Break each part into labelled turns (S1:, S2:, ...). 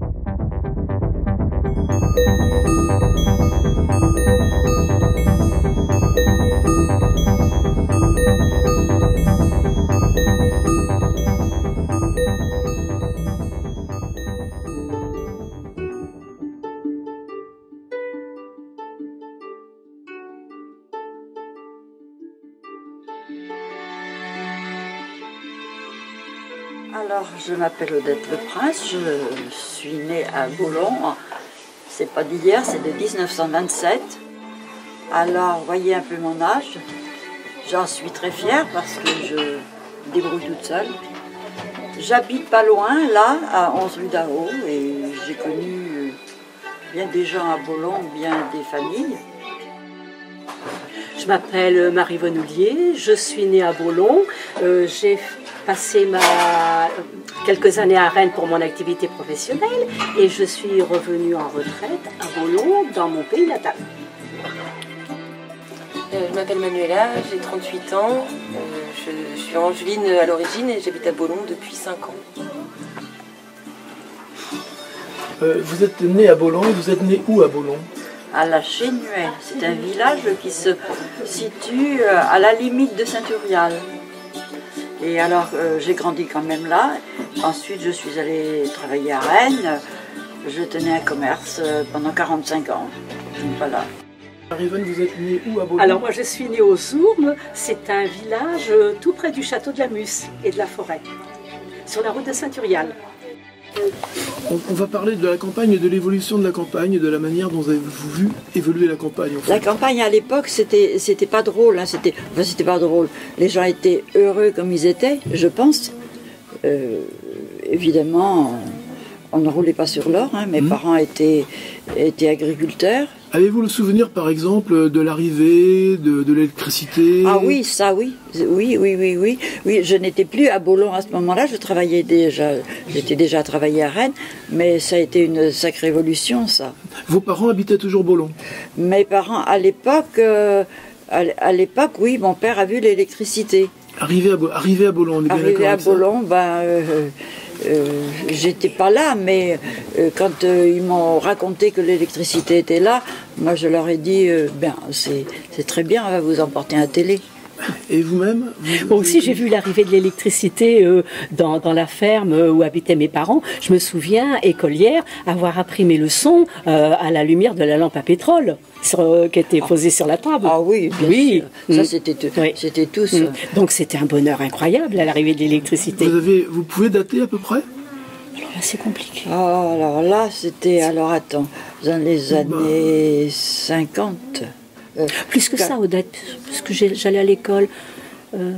S1: Thank you. M'appelle Odette Le Prince, je suis née à Boulon. C'est pas d'hier, c'est de 1927. Alors, voyez un peu mon âge. J'en suis très fière parce que je débrouille toute seule. J'habite pas loin, là, à 11 rue d'Ao, et j'ai connu bien des gens à Boulon, bien des familles.
S2: Je m'appelle Marie Vonoulier, je suis née à Boulon. Euh, j'ai passé ma, quelques années à Rennes pour mon activité professionnelle et je suis revenue en retraite à Boulon, dans mon pays natal.
S3: Euh, je m'appelle Manuela, j'ai 38 ans, euh, je, je suis angevine à l'origine et j'habite à Boulon depuis 5 ans.
S4: Vous êtes né à Boulon et vous êtes né où à Boulon?
S1: À la Chénuelle. C'est un village qui se situe euh, à la limite de Saint-Urial. Et alors, euh, j'ai grandi quand même là. Ensuite, je suis allée travailler à Rennes. Je tenais un commerce euh, pendant 45 ans. Donc, voilà.
S4: Riven, vous êtes né où à Boulon
S2: Alors moi je suis née aux Zourmes, c'est un village tout près du château de la Mus et de la forêt, sur la route de Saint-Urial.
S4: On, on va parler de la campagne et de l'évolution de la campagne, de la manière dont vous avez vu évoluer la campagne. En fait.
S1: La campagne à l'époque, c'était c'était pas drôle. Hein, c'était enfin, c'était pas drôle. Les gens étaient heureux comme ils étaient, je pense. Euh, évidemment, on ne roulait pas sur l'or. hein. Mes
S4: Mhm.
S1: parents étaient étaient agriculteurs.
S4: Avez-vous le souvenir, par exemple, de l'arrivée de, de l'électricité?
S1: Ah oui, ça oui, oui, oui, oui, oui. Oui, je n'étais plus à Boulon à ce moment-là. Je travaillais déjà, j'étais déjà travaillé à Rennes, mais ça a été une sacrée évolution, ça.
S4: Vos parents habitaient toujours Boulon?
S1: Mes parents, à l'époque, euh, à à l'époque, oui, mon père a vu l'électricité.
S4: Arrivé à, Bo- arrivé à Boulon, on est bien
S1: Arrivé
S4: d'accord
S1: à Boulon, ben, euh, euh, j'étais pas là, mais euh, quand euh, ils m'ont raconté que l'électricité était là, moi je leur ai dit, ben, c'est très bien, on va vous emporter un télé.
S4: Et vous-même vous-
S2: Moi aussi, j'ai vu l'arrivée de l'électricité euh, dans, dans la ferme euh, où habitaient mes parents. Je me souviens, écolière, avoir appris mes leçons euh, à la lumière de la lampe à pétrole sur- euh, qui était posée sur la table.
S1: Ah oui, bien
S2: Oui.
S1: sûr. Ça,
S2: Mm.
S1: c'était tout-
S2: Oui.
S1: c'était tout ça.
S2: Mm. Donc c'était un bonheur incroyable à l'arrivée de l'électricité.
S4: vous, avez, vous pouvez dater à peu près?
S2: Alors là, c'est compliqué.
S1: Ah, alors là, c'était, alors attends, dans les années 50. Euh,
S2: Plus que ça, Odette, parce que j'allais à l'école euh,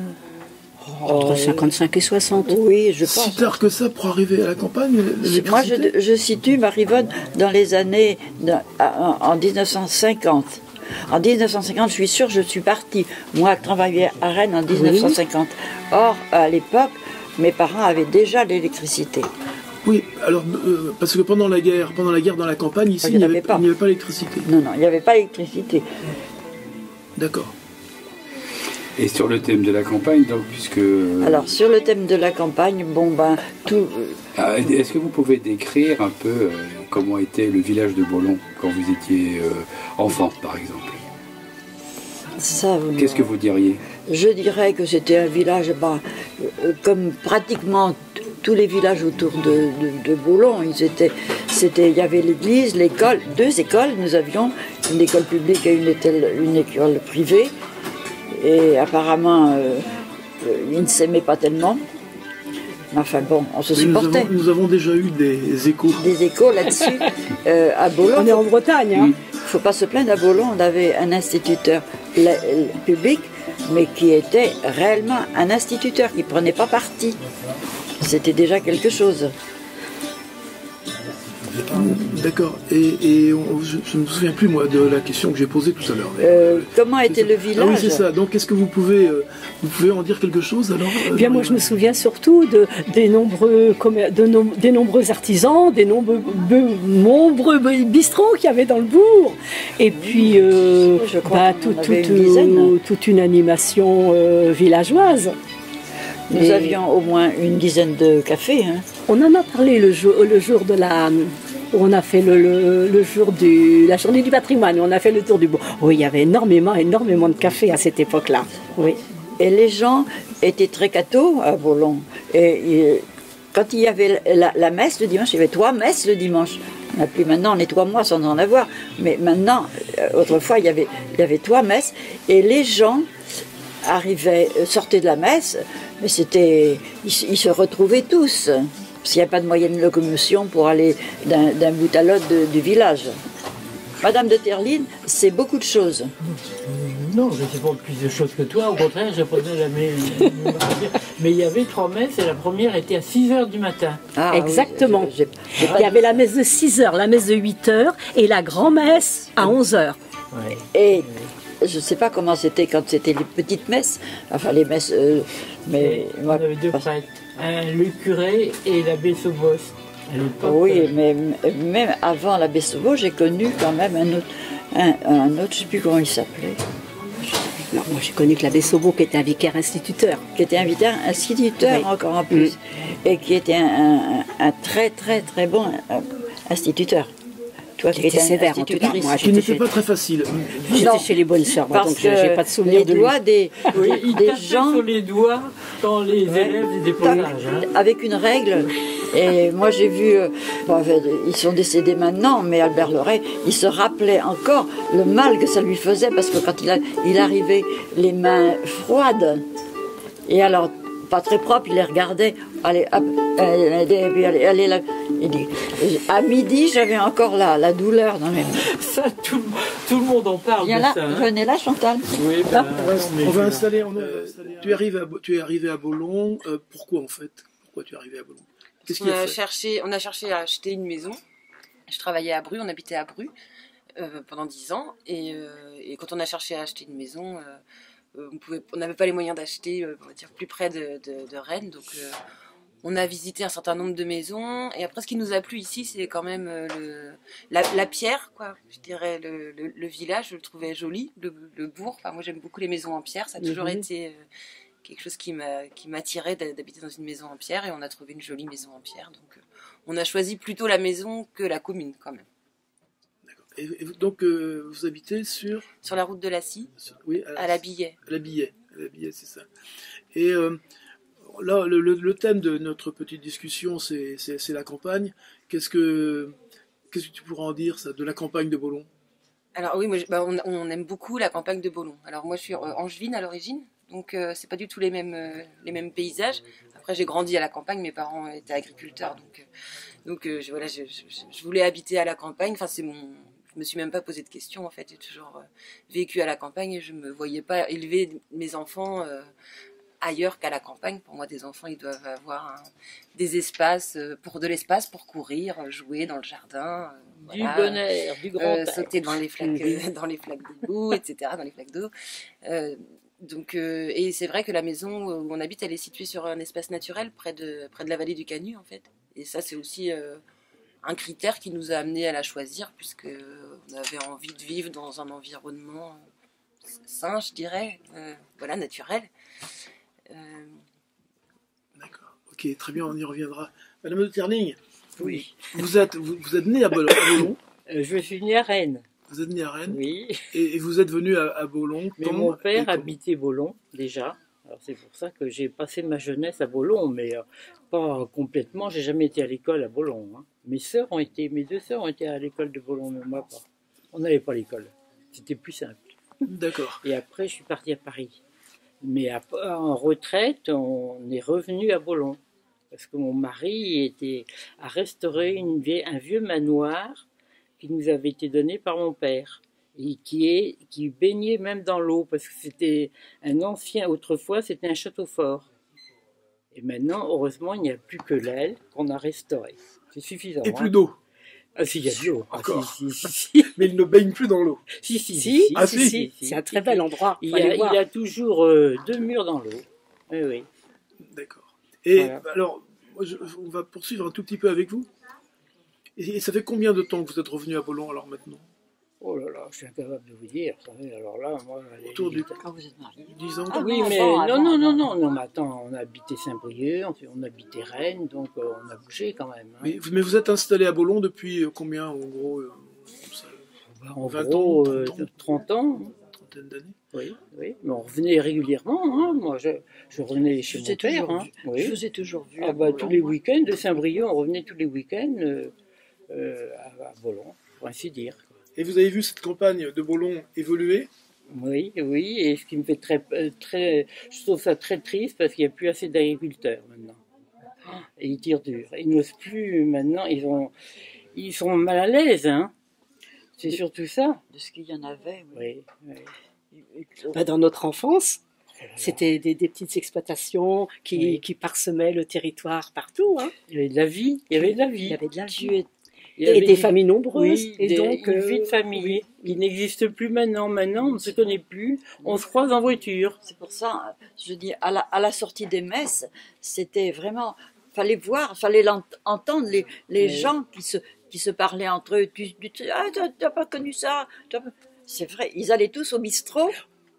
S2: entre 55 et 60.
S1: Oui, je
S4: Si
S1: pense.
S4: tard que ça pour arriver à la campagne
S1: Moi, je, je situe Marivonne dans les années en 1950. En 1950, je suis sûre, je suis partie, moi, travailler à Rennes en 1950. Or, à l'époque, mes parents avaient déjà l'électricité.
S4: Oui, alors euh, parce que pendant la guerre, pendant la guerre dans la campagne, ici, il n'y avait,
S1: avait pas.
S4: l'électricité.
S1: Non, non, il n'y avait pas d'électricité.
S4: D'accord.
S5: Et sur le thème de la campagne, donc, puisque.
S1: Alors, sur le thème de la campagne, bon, ben, tout.
S5: Ah, Est-ce que vous pouvez décrire un peu euh, comment était le village de Boulon quand vous étiez euh, enfant, par exemple?
S1: Ça, vous
S5: Qu'est-ce que vous diriez?
S1: Je dirais que c'était un village, bah, euh, comme pratiquement tous les villages autour de, de, de Boulon. Ils étaient, c'était, il y avait l'église, l'école, deux écoles. Nous avions une école publique et une, école privée. Et apparemment, euh, ils ne s'aimaient pas tellement. Mais Enfin bon, on se
S4: nous,
S1: supportait.
S4: avons, nous avons déjà eu des échos.
S1: Des échos là-dessus. Euh, à Boulon,
S2: On est en Bretagne, hein
S1: faut pas se plaindre, à Boulon, on avait un instituteur la- public, mais qui était réellement un instituteur, qui prenait pas parti. C'était déjà quelque chose.
S4: D'accord. Et, et on- je, je ne me souviens plus, moi, de la question que j'ai posée tout à l'heure. mais-
S1: Euh, comment était le
S4: Ah oui,
S1: village
S4: c'est ça. Donc, est-ce que vous pouvez, euh, vous pouvez en dire quelque chose alors euh,
S2: Eh Bien, moi, je me souviens surtout de, des, nombreux, de des nombreux artisans, des nombreux, be- nombreux bistrots qu'il y avait dans le bourg. Et puis, euh,
S1: Je crois
S2: bah, tout-
S1: une
S2: toute une animation euh, villageoise.
S1: Nous
S2: Et-
S1: avions au moins une dizaine de cafés. hein.
S2: On en a parlé le jour, le jour de la. on a fait le, le, le jour du. la journée du patrimoine, on a fait le tour du bois. Oui, il y avait énormément, énormément de café à cette époque-là. Oui.
S1: Et les gens étaient très cathos à Bolon. Et, quand il y avait la, la messe le dimanche, il y avait trois messes le dimanche. Il n'y en a plus maintenant, on est trois mois sans en avoir. Mais maintenant, euh, autrefois, il y avait, il y avait trois messes. Et les gens arrivaient, euh, sortaient de la messe, mais c'était, ils, se- ils se retrouvaient tous. Parce qu'il n'y a pas de moyen de locomotion pour aller d'un bout à l'autre du village. Madame de Terline, c'est beaucoup de choses.
S6: Non, je ne sais pas plus de choses que toi. Au contraire, j'apprenais la même. Mais il y avait trois messes et la première était à 6 heures du matin.
S1: Ah, oui,
S2: Exactement. Il y avait la messe de 6 heures, la messe de 8 heures et la grand-messe à 11 heures.
S6: Ouais.
S1: Et je ne sais pas comment c'était quand c'était les petites messes, enfin les messes, euh, mais
S6: on
S1: moi,
S6: avait deux prêtres, un, le curé et l'abbé Sobos.
S1: Oui, mais même avant l'abbé Sauveau, j'ai connu quand même un autre, un, un autre, je ne sais plus comment il s'appelait,
S2: Non, moi j'ai connu que l'abbé Sobo qui était un vicaire instituteur.
S1: qui était un instituteur
S2: Oui.
S1: encore en plus, et qui était un, un- un très très très bon euh, instituteur. Toi
S2: Qui était sévère, en tout cas. Moi,
S4: Qui n'était
S2: J'étais
S4: pas très facile.
S2: J'étais chez les bonnes sœurs, donc j'ai j'ai pas de souvenir
S1: les
S2: de lui.
S1: doigts des,
S6: oui,
S1: des-
S6: il
S1: des gens
S6: sur les doigts quand les
S1: Ouais.
S6: élèves hein.
S1: avec une règle. Et moi, j'ai vu, euh, bon, ils sont décédés maintenant, mais Albert Loret, il se rappelait encore le mal que ça lui faisait parce que quand il, a- il arrivait les mains froides, et alors pas très propres, il les regardait, allez, hop, allez, allez là. Il dit, à midi, j'avais encore la, la douleur dans mes mains.
S6: Ça, tout, le- tout le monde en parle
S1: Viens
S6: de
S1: là,
S6: ça. hein.
S1: venez là, Chantal.
S6: Oui, ben,
S4: On va, on installer. on va installer- Tu es arrivé à, tu es arrivé à Bolon. euh, pourquoi en fait? Pourquoi tu es arrivé à Bolon? Qu'est-ce a
S3: a,
S4: fait?
S3: cherché, on a cherché à acheter une maison. Je travaillais à Bru, on habitait à Bru euh, pendant 10 ans. Et, euh, et quand on a cherché à acheter une maison, euh, euh, on n'avait pas les moyens d'acheter euh, on va dire, plus près de, de- de Rennes. Donc euh, on a visité un certain nombre de maisons. Et après, ce qui nous a plu ici, c'est quand même euh, le, la, la pierre, quoi. Je dirais le, le- le village, je le trouvais joli, le, le bourg. Enfin, moi, j'aime beaucoup les maisons en pierre. Ça a toujours été euh, quelque chose qui m'a qui m'attirait d'habiter dans une maison en pierre. Et on a trouvé une jolie maison en pierre. Donc, euh, on a choisi plutôt la maison que la commune, quand même.
S4: D'accord. Et, et donc euh, vous habitez sur,
S3: Sur la route de la Scie,
S4: sur- oui
S3: à la
S4: à la billet, à la billet, c'est ça. Et euh, là, le, thème de notre petite discussion, c'est la campagne. Qu'est-ce que tu pourras en dire de la campagne de Bolon?
S3: Alors oui, bah, on, aime beaucoup la campagne de Bolon. Alors moi, je suis euh, angevine à l'origine, donc euh, c'est pas du tout les mêmes euh, les mêmes paysages. Après, j'ai grandi à la campagne, mes parents étaient agriculteurs, donc euh, je, je, voulais habiter à la campagne. Enfin, c'est mon, je me suis même pas posé de questions en fait. J'ai toujours vécu à la campagne et je me voyais pas élever mes enfants. Ailleurs qu'à la campagne. Pour moi, des enfants, ils doivent avoir un- des espaces euh, pour de l'espace pour courir, euh, jouer dans le jardin. euh,
S6: Du
S3: voilà.
S6: bon air, du grand
S3: Euh, sauter dans les flaques, dans les flaques d'égout, etc., dans les flaques d'eau. Donc, et c'est vrai que la maison où on habite, elle est située sur un espace naturel près de, près de la vallée du Canu, en fait. Et ça, c'est aussi un critère qui nous a amené à la choisir, puisque on avait envie de vivre dans un environnement sain, je dirais, euh, voilà, naturel. Euh,
S4: D'accord. Ok, très bien, on y reviendra. Madame de Terning,
S6: Oui.
S4: vous êtes vous, vous êtes née à Bolon,
S6: Euh, je suis né à Rennes.
S4: vous êtes né à Rennes,
S6: Oui.
S4: et, et vous êtes venu à, à.
S6: Mais mon père habitait Bolon déjà. Alors c'est pour ça que j'ai passé ma jeunesse à Bolon, mais euh, pas complètement. J'ai jamais été à l'école à Bolon. hein. Mes sœurs ont été, mes deux sœurs ont été à l'école de Bolon, mais moi pas. On n'allait pas à l'école. C'était plus simple.
S4: D'accord.
S6: Et après, je suis parti à Paris. Mais à- en retraite, on est revenu à Bolon. Parce que mon mari était, a restauré une vieille- un vieux manoir qui nous avait été donné par mon père. Et qui, est, qui baignait même dans l'eau. Parce que c'était un ancien, autrefois, c'était un château fort. Et maintenant, heureusement, il n'y a plus que l'aile qu'on a restaurée. C'est suffisant.
S4: Et
S6: hein.
S4: plus d'eau.
S6: Ah, si, il y a de l'eau. Ah,
S4: Encore.
S6: si, si, si, si.
S4: Mais il ne baigne plus dans l'eau.
S6: Si, si,
S2: Si,
S4: Ah,
S2: si,
S4: si.
S2: si, c'est un très bel endroit.
S6: Il y, a,
S2: voir.
S6: il y a toujours euh, deux murs dans l'eau. Oui, oui.
S4: D'accord. Et
S6: Voilà.
S4: alors, moi, je- on va poursuivre un tout petit peu avec vous. Et, et ça fait combien de temps que vous êtes revenu à Bolon alors maintenant?
S6: Oh là là, je suis incapable de vous dire. vous savez, Alors là, moi,
S4: Autour du-
S1: Quand vous êtes marié.
S4: 10 ans
S1: Ah,
S6: Oui, mais non, non, non, non, non, mais attends, on a habité Saint-Brieuc, on, on a habité Rennes, donc euh, on a bougé quand même. hein.
S4: mais, mais vous êtes installé à Bolon depuis euh, combien, en gros euh,
S6: Bah, en
S4: 20
S6: gros,
S4: ans,
S6: euh,
S4: 30 ans.
S6: 30 ans.
S4: une trentaine d'années
S6: Oui, oui, mais on revenait régulièrement. Hein. Moi, je, je revenais chez
S1: Je
S6: mon père.
S1: toujours
S6: Hein.
S1: vu.
S6: Oui.
S1: Je vous ai toujours vu.
S6: Ah bah, tous les week-ends de Saint-Brieuc, on revenait tous les week-ends euh, euh, à, à Bolon, pour ainsi dire.
S4: Et vous avez vu cette campagne de Bolon évoluer?
S6: Oui, oui, et ce qui me fait très, euh, très, je trouve ça très triste parce qu'il n'y a plus assez d'agriculteurs maintenant. Et ils tirent dur. Ils n'osent plus maintenant, ils, ont, ils sont mal à l'aise, hein. C'est surtout ça.
S1: De ce qu'il y en avait. oui.
S6: Oui,
S2: Bah, dans notre enfance, c'était des, des petites exploitations qui,
S6: Oui.
S2: qui parsemaient le territoire partout. hein.
S6: Il y avait de la vie, il y avait de la
S2: Il
S6: vie.
S2: y avait de la
S1: Tu
S2: vie.
S1: es
S6: Il y
S2: Et
S6: avait
S2: des familles nombreuses.
S6: Oui,
S2: et
S6: des-
S2: donc,
S6: une
S2: euh,
S6: vie de famille
S2: oui.
S6: qui n'existe plus maintenant. Maintenant, on ne se connaît plus. On se croise en voiture.
S1: C'est pour ça, je dis, à la, à la sortie des messes, c'était vraiment, fallait voir, fallait entendre les, les
S6: Oui.
S1: gens qui se, qui se parlaient entre eux. Tu, tu, ah, t'as- pas connu ça? C'est vrai, ils allaient tous au bistrot.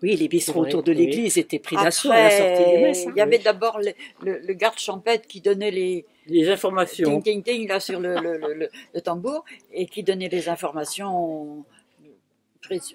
S2: Oui, les bistrots autour de
S6: oui.
S2: l'église étaient pris d'assaut à la sortie des messes. hein.
S1: il y avait d'abord le, le, le garde champêtre qui donnait les
S6: Les informations.
S1: ting ting ting là sur le, le, le, le- le tambour et qui donnait les informations,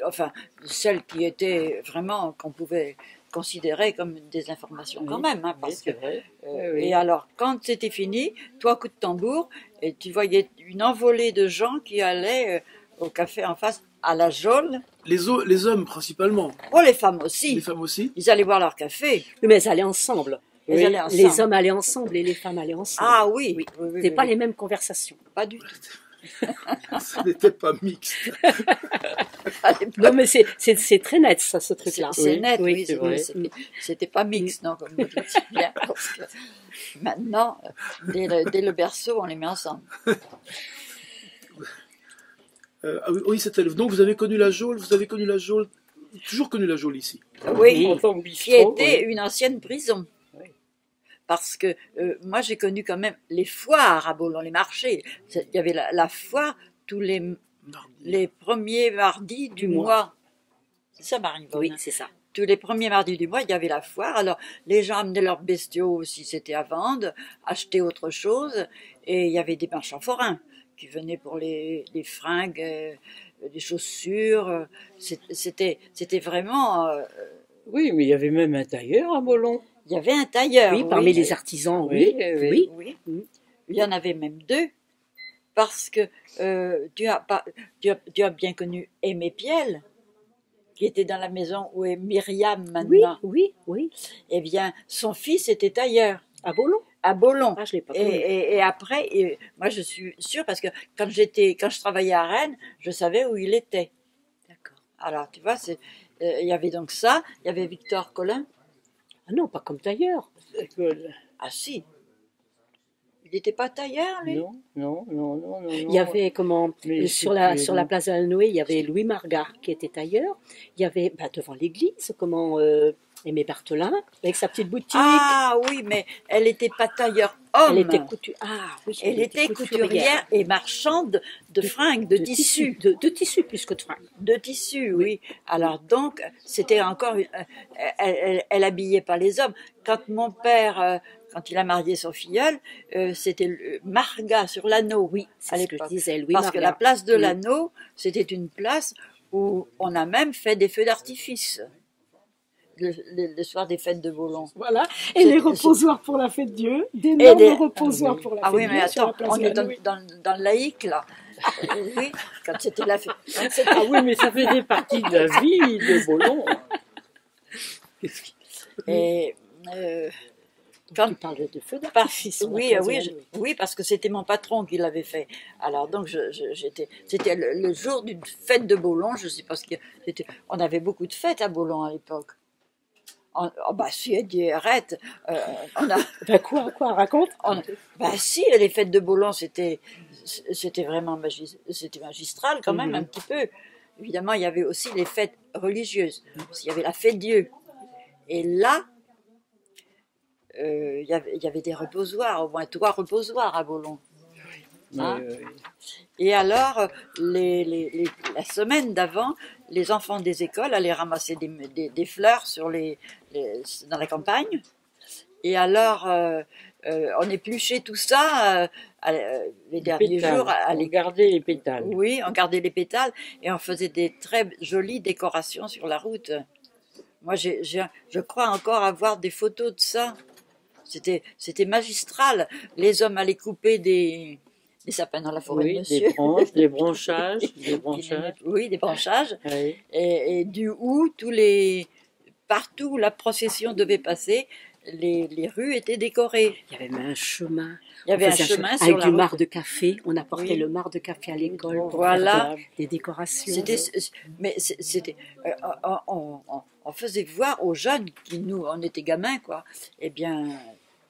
S1: enfin celles qui étaient vraiment qu'on pouvait considérer comme des informations quand même, hein,
S6: Oui,
S1: que
S6: c'est vrai.
S1: Euh,
S6: Oui.
S1: Et alors, quand c'était fini, toi, coup de tambour, et tu voyais une envolée de gens qui allaient euh, au café en face, à la geôle.
S4: les, hommes principalement,
S1: Oh, les femmes aussi.
S4: les femmes aussi.
S1: Ils allaient boire leur café.
S2: Oui, mais elles allaient ensemble.
S1: Ils
S6: Oui.
S1: allaient ensemble.
S2: Les hommes allaient ensemble et les femmes allaient ensemble.
S1: Ah oui.
S2: Oui.
S1: oui, oui,
S2: C'était
S1: oui,
S2: pas
S1: oui.
S2: les mêmes conversations.
S1: Pas du tout.
S4: Ça n'était pas mixte.
S2: Non, mais c'est- très net, ça, ce truc-là.
S1: c'est
S6: Oui,
S1: net,
S6: oui,
S1: oui.
S6: c'est
S1: c'est-
S6: vrai.
S1: c'était- pas mix, non, comme vous le dites bien. Parce que maintenant, dès le, dès le berceau, on les met ensemble.
S4: Euh, ah oui, c'était. Donc vous avez connu la geôle, vous avez connu la geôle, toujours connu la geôle ici.
S1: Oui. Qui était
S6: oui.
S1: une ancienne prison. Parce que euh, moi, j'ai connu quand même les foires à Bolon, les marchés. Il y avait la, la foire tous les, les premiers mardis du
S2: Du mois.
S1: mois. C'est ça, Marie
S2: Oui, c'est ça.
S1: Tous les premiers mardis du mois, il y avait la foire. Alors, les gens amenaient leurs bestiaux, si c'était à vendre, acheter autre chose. Et il y avait des marchands forains qui venaient pour les, les fringues, euh, les chaussures. C'était c'était vraiment... euh,
S6: Oui, mais il y avait même un tailleur à Bolon.
S1: Il y avait un tailleur.
S2: oui, parmi les artisans, oui.
S6: Oui, oui,
S2: oui.
S1: Oui. Il y en avait même deux. Parce que euh, tu, as tu, as, tu as bien connu Aimé Piel, qui était dans la maison où est Myriam
S2: Oui,
S1: maintenant.
S2: oui, oui.
S1: Eh bien, son fils était tailleur
S2: À Bolon
S1: à Bolon.
S2: Ah, je l'ai pas
S1: Et, et- et après, et moi je suis sûre parce que quand j'étais, quand je travaillais à Rennes, je savais où il était.
S2: D'accord.
S1: Alors tu vois, euh, il y avait donc ça. Il y avait Victor Collin.
S2: Ah non, pas comme tailleur.
S1: Ah si. Il n'était pas tailleur lui?
S6: Non, non, non, non, non.
S2: Il y avait comment
S6: Mais c'est
S2: sur la
S6: plus-
S2: sur la place de la Noé, il y avait Louis Margard qui était tailleur. Il y avait bah, devant l'église comment euh, Aimé Barthelin avec sa petite boutique.
S1: Ah oui, mais elle n'était pas tailleur homme.
S2: elle était coutu... Ah oui,
S1: Elle était couturière et marchande de fringues, de, tissus.
S2: de, de tissus plus que de fringues.
S1: De tissus, oui. Alors donc, c'était encore... une- euh, Elle, elle, elle habillait pas les hommes. Quand mon père, euh, quand il a marié son filleul, euh, c'était le- Marga sur l'anneau, oui,
S2: C'est
S1: à
S2: ce que je
S1: l'époque. Parce que la place de l'anneau, c'était une place où on a même fait des feux d'artifice. Le, le- le soir des fêtes de Bolon.
S2: Voilà. Et les reposoirs pour la fête Dieu, d'énormes
S1: des-
S2: reposoirs
S6: Ah oui.
S2: pour la
S1: Ah
S2: fête
S1: oui, mais
S2: Dieu sur la
S1: attends,
S2: place
S1: on est dans, dans, dans le laïque, là. Oui, quand c'était la fête.
S6: Ah oui, mais ça faisait partie de la vie de qui-
S1: Et, euh, quand,
S2: Tu parles de feu d'artifice.
S1: oui, oui, je- oui, parce que c'était mon patron qui l'avait fait. Alors donc, j'étais, c'était le, le jour d'une fête de Bolon. Je sais pas ce que c'était. On avait beaucoup de fêtes à Bolon à l'époque. En- Oh, bah si, elle dit arrête. Euh, on a,
S2: Ben quoi, quoi, raconte
S1: on- bah si, les fêtes de Bolon, c'était, c'était vraiment magis- c'était magistral quand même
S2: Mhm.
S1: un petit peu. Évidemment, il y avait aussi les fêtes religieuses. Qu'il y avait la fête Dieu. Et là, euh, il y avait- il y avait des reposoirs, au moins trois reposoirs à.
S6: Mais,
S1: Hein
S6: euh,
S1: Et alors, les, les- les- la semaine d'avant, les enfants des écoles allaient ramasser des, des- des fleurs sur les, les- dans la campagne. Et alors, euh, euh, on épluchait tout ça euh, à- euh, les derniers
S6: Pétales.
S1: jours à
S6: On
S1: l'école.
S6: gardait les pétales.
S1: Oui, on gardait les pétales et on faisait des très jolies décorations sur la route. Moi, j'ai, j'ai- je crois encore avoir des photos de ça. C'était, c'était magistral. Les hommes allaient couper des, des sapins dans la forêt de
S6: Oui,
S1: monsieur.
S6: des branches, des branchages, des branchages.
S1: Oui, des branchages.
S6: Oui.
S1: Et, et du où tous les, partout où la procession devait passer, les, les rues étaient décorées.
S2: Il y avait même un chemin.
S1: Il y avait un chemin sur
S2: avec
S1: la
S2: du
S1: route.
S2: marc de café. On apportait
S1: Oui.
S2: le marc de café à l'école pour
S1: Voilà.
S2: faire des décorations.
S1: C'était, mais c'était, euh, on, on- on- on faisait voir aux jeunes qui nous, on était gamins quoi. Eh bien,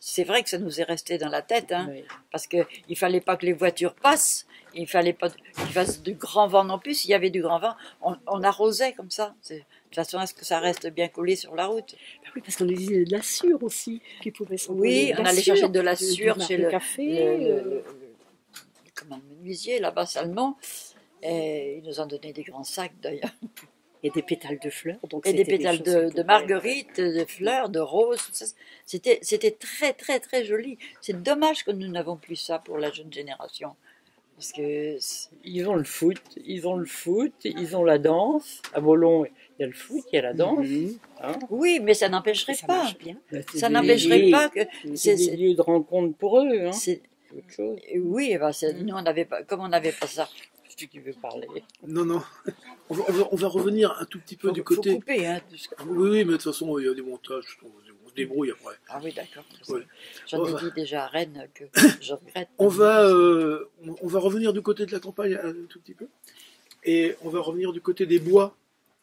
S1: c'est vrai que ça nous est resté dans la tête, hein,
S6: Oui.
S1: parce que il fallait pas que les voitures passent, il fallait pas qu'il fasse du grand vent non plus. S'il y avait du grand vent, on, on arrosait comme ça. De façon, est-ce que ça reste bien collé sur la route?
S2: Ben oui, parce qu'on nous disait de la sûre aussi, qui pouvait
S1: Oui,
S2: s'envoler.
S1: on
S2: La
S1: allait chercher de la sûre chez le-
S2: café.
S1: le, le-
S2: euh,
S1: le- comment, le menuisier là-bas, Salmon. Et ils nous ont donné des grands sacs d'ailleurs.
S2: Et des pétales de fleurs. Donc
S1: et des pétales de, de marguerite, de fleurs, de roses. C'était, c'était très, très, très joli. C'est dommage que nous n'avons plus ça pour la jeune génération. Parce que,
S6: Ils ont le foot, ils ont le foot, ils ont la danse. À Bolon, il y a le foot, il y a la danse.
S2: Mhm.
S6: hein.
S1: oui, mais ça n'empêcherait pas.
S2: bien.
S6: Bah,
S1: Ça n'empêcherait pas que.
S6: C'est des lieux de rencontre pour eux. Hein. chose.
S1: oui, c'est-
S6: Mhm.
S1: nous, on n'avait pas, comme on n'avait pas ça.
S6: Qui veut parler?
S4: Non, non. On va, on va- on va revenir un tout petit peu
S1: Faut,
S4: du
S1: faut
S4: côté.
S1: couper, hein, tout ce que-
S4: Oui, oui, mais de toute façon, il y a des montages. On se débrouille après.
S1: Ah oui, d'accord.
S4: Ouais.
S1: J'en ai
S4: va-
S1: dit déjà à Rennes que je regrette.
S4: On va, euh, on, va revenir du côté de la campagne un tout petit peu. Et on va revenir du côté des bois.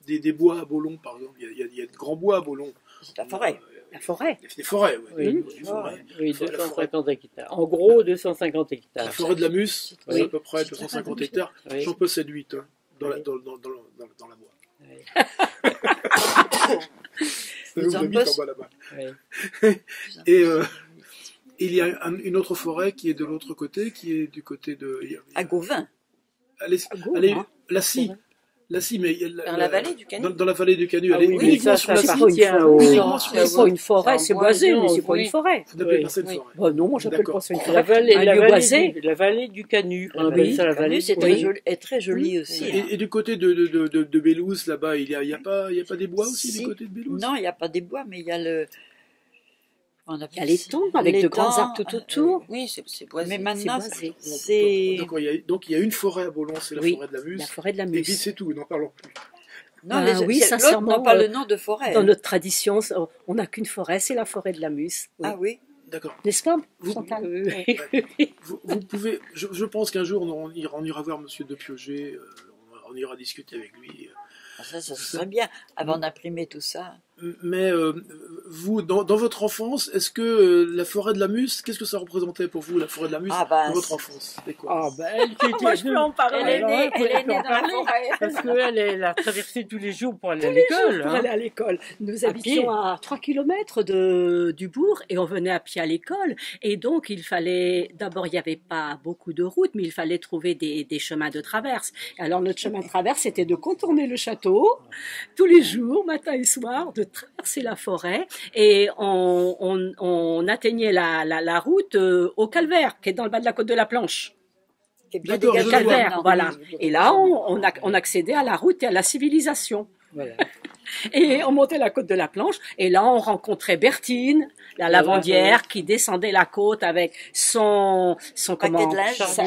S4: Des, des bois à Bolon, par exemple. Il y a, il y a- de grands bois à Bolon.
S1: C'est la forêt.
S2: La forêt.
S4: Il y a des forêts, oui. Forêts.
S6: Oui,
S4: La forêt.
S6: 250 hectares. En gros, 250
S4: La
S6: hectares.
S4: forêt de la Mus, c'est
S6: Oui.
S4: à peu près 250 hectares.
S6: Oui.
S4: J'en possède 8 hein, dans, la,
S6: Oui.
S4: dans, dans, dans, dans, dans la bois.
S6: Oui.
S4: Ça
S1: Vous
S4: nous
S1: en
S4: bas là-bas.
S6: Oui.
S4: Et euh, il y a un- une autre forêt qui est de l'autre côté, qui est du côté de. a-
S1: À Gauvin.
S4: Allez,
S2: Gauvin.
S4: allez, la scie. La mais.
S3: Dans la vallée du Canu
S4: dans, dans la vallée du Canu.
S6: Ah
S4: elle est
S6: oui,
S4: uniquement
S6: ça,
S4: sur
S6: ça
S4: la
S2: C'est une
S6: C'est
S2: pas une forêt,
S3: c'est un
S2: boisé,
S3: bois,
S2: mais c'est
S6: oui.
S2: pas une forêt.
S4: N'appelle
S6: Oui.
S4: pas ça une
S1: Oui.
S4: forêt.
S2: Bah non, moi j'appelle pas ça une
S6: La
S2: forêt.
S6: vallée,
S2: Un
S6: la
S2: lieu
S6: vallée
S2: boisé.
S6: du, la vallée du Canu. On
S2: Oui.
S6: la vallée
S1: c'est
S6: Canu.
S1: très joli, est très joli aussi.
S4: Et, et du côté de, de, de, de, de Bélouse, là-bas, il n'y a, il y a, pas- il y a pas des bois aussi
S1: Si.
S4: du côté de Bélouse
S1: Non, il n'y a pas des bois, mais il y a le. On
S2: Il y a l'étang avec de grands arbres tout
S1: euh,
S2: autour.
S3: Oui, c'est boisé.
S1: Mais maintenant, c'est.
S4: donc, il y a, donc il y a une forêt à Bolon, c'est la
S2: Oui,
S4: forêt de la Muse.
S2: La forêt de la
S4: Et puis
S2: Muse.
S4: c'est tout, n'en parlons plus.
S1: Non,
S2: Ah
S1: les,
S2: oui,
S1: c'est- l'autre
S2: sincèrement,
S1: n'a pas
S2: euh,
S1: le nom de forêt.
S2: Dans notre tradition, on n'a qu'une forêt, c'est la forêt de la Muse. Oui.
S1: Ah oui.
S4: D'accord.
S2: N'est-ce pas,
S4: Vous- Vous, vous pouvez, je, je pense qu'un jour on ira, on ira voir Monsieur de Piauget, euh, on, on ira discuter avec lui.
S1: Ah, Ça, ça serait bien, avant d'imprimer tout ça.
S4: Mais euh, vous, dans, dans votre enfance, est-ce que euh, la forêt de la Muse, qu'est-ce que ça représentait pour vous, la forêt de la Muse,
S1: Ah, bah,
S4: dans votre enfance quoi?
S6: Ah ben, elle qui était
S2: Moi, je peux en parler.
S6: Elle est née,
S2: on peut-
S6: elle est née dans la forêt. Parce qu'elle elle a traversé tous les jours pour aller à
S2: Tous les
S6: l'école.
S2: jours pour
S6: hein.
S2: aller à l'école. Nous
S6: À
S2: habitions
S6: pied.
S2: à 3 km de, du bourg et on venait à pied à l'école. Et donc, il fallait, d'abord, il n'y avait pas beaucoup de routes, mais il fallait trouver des, des chemins de traverse. Alors, notre chemin de traverse, c'était de contourner le château tous les jours, matin et soir, de traverser la forêt. Et on, on, on atteignait la, la, la route euh, au calvaire, qui est dans le bas de la côte de la planche. Calvaire, voilà. Et là, on, on, a- on accédait à la route et à la civilisation.
S6: Voilà.
S2: Et on montait la côte de la planche, et là on rencontrait Bertine, la lavandière, qui descendait la côte avec son son
S1: Paquet
S2: comment
S1: de linge.
S2: sa, sa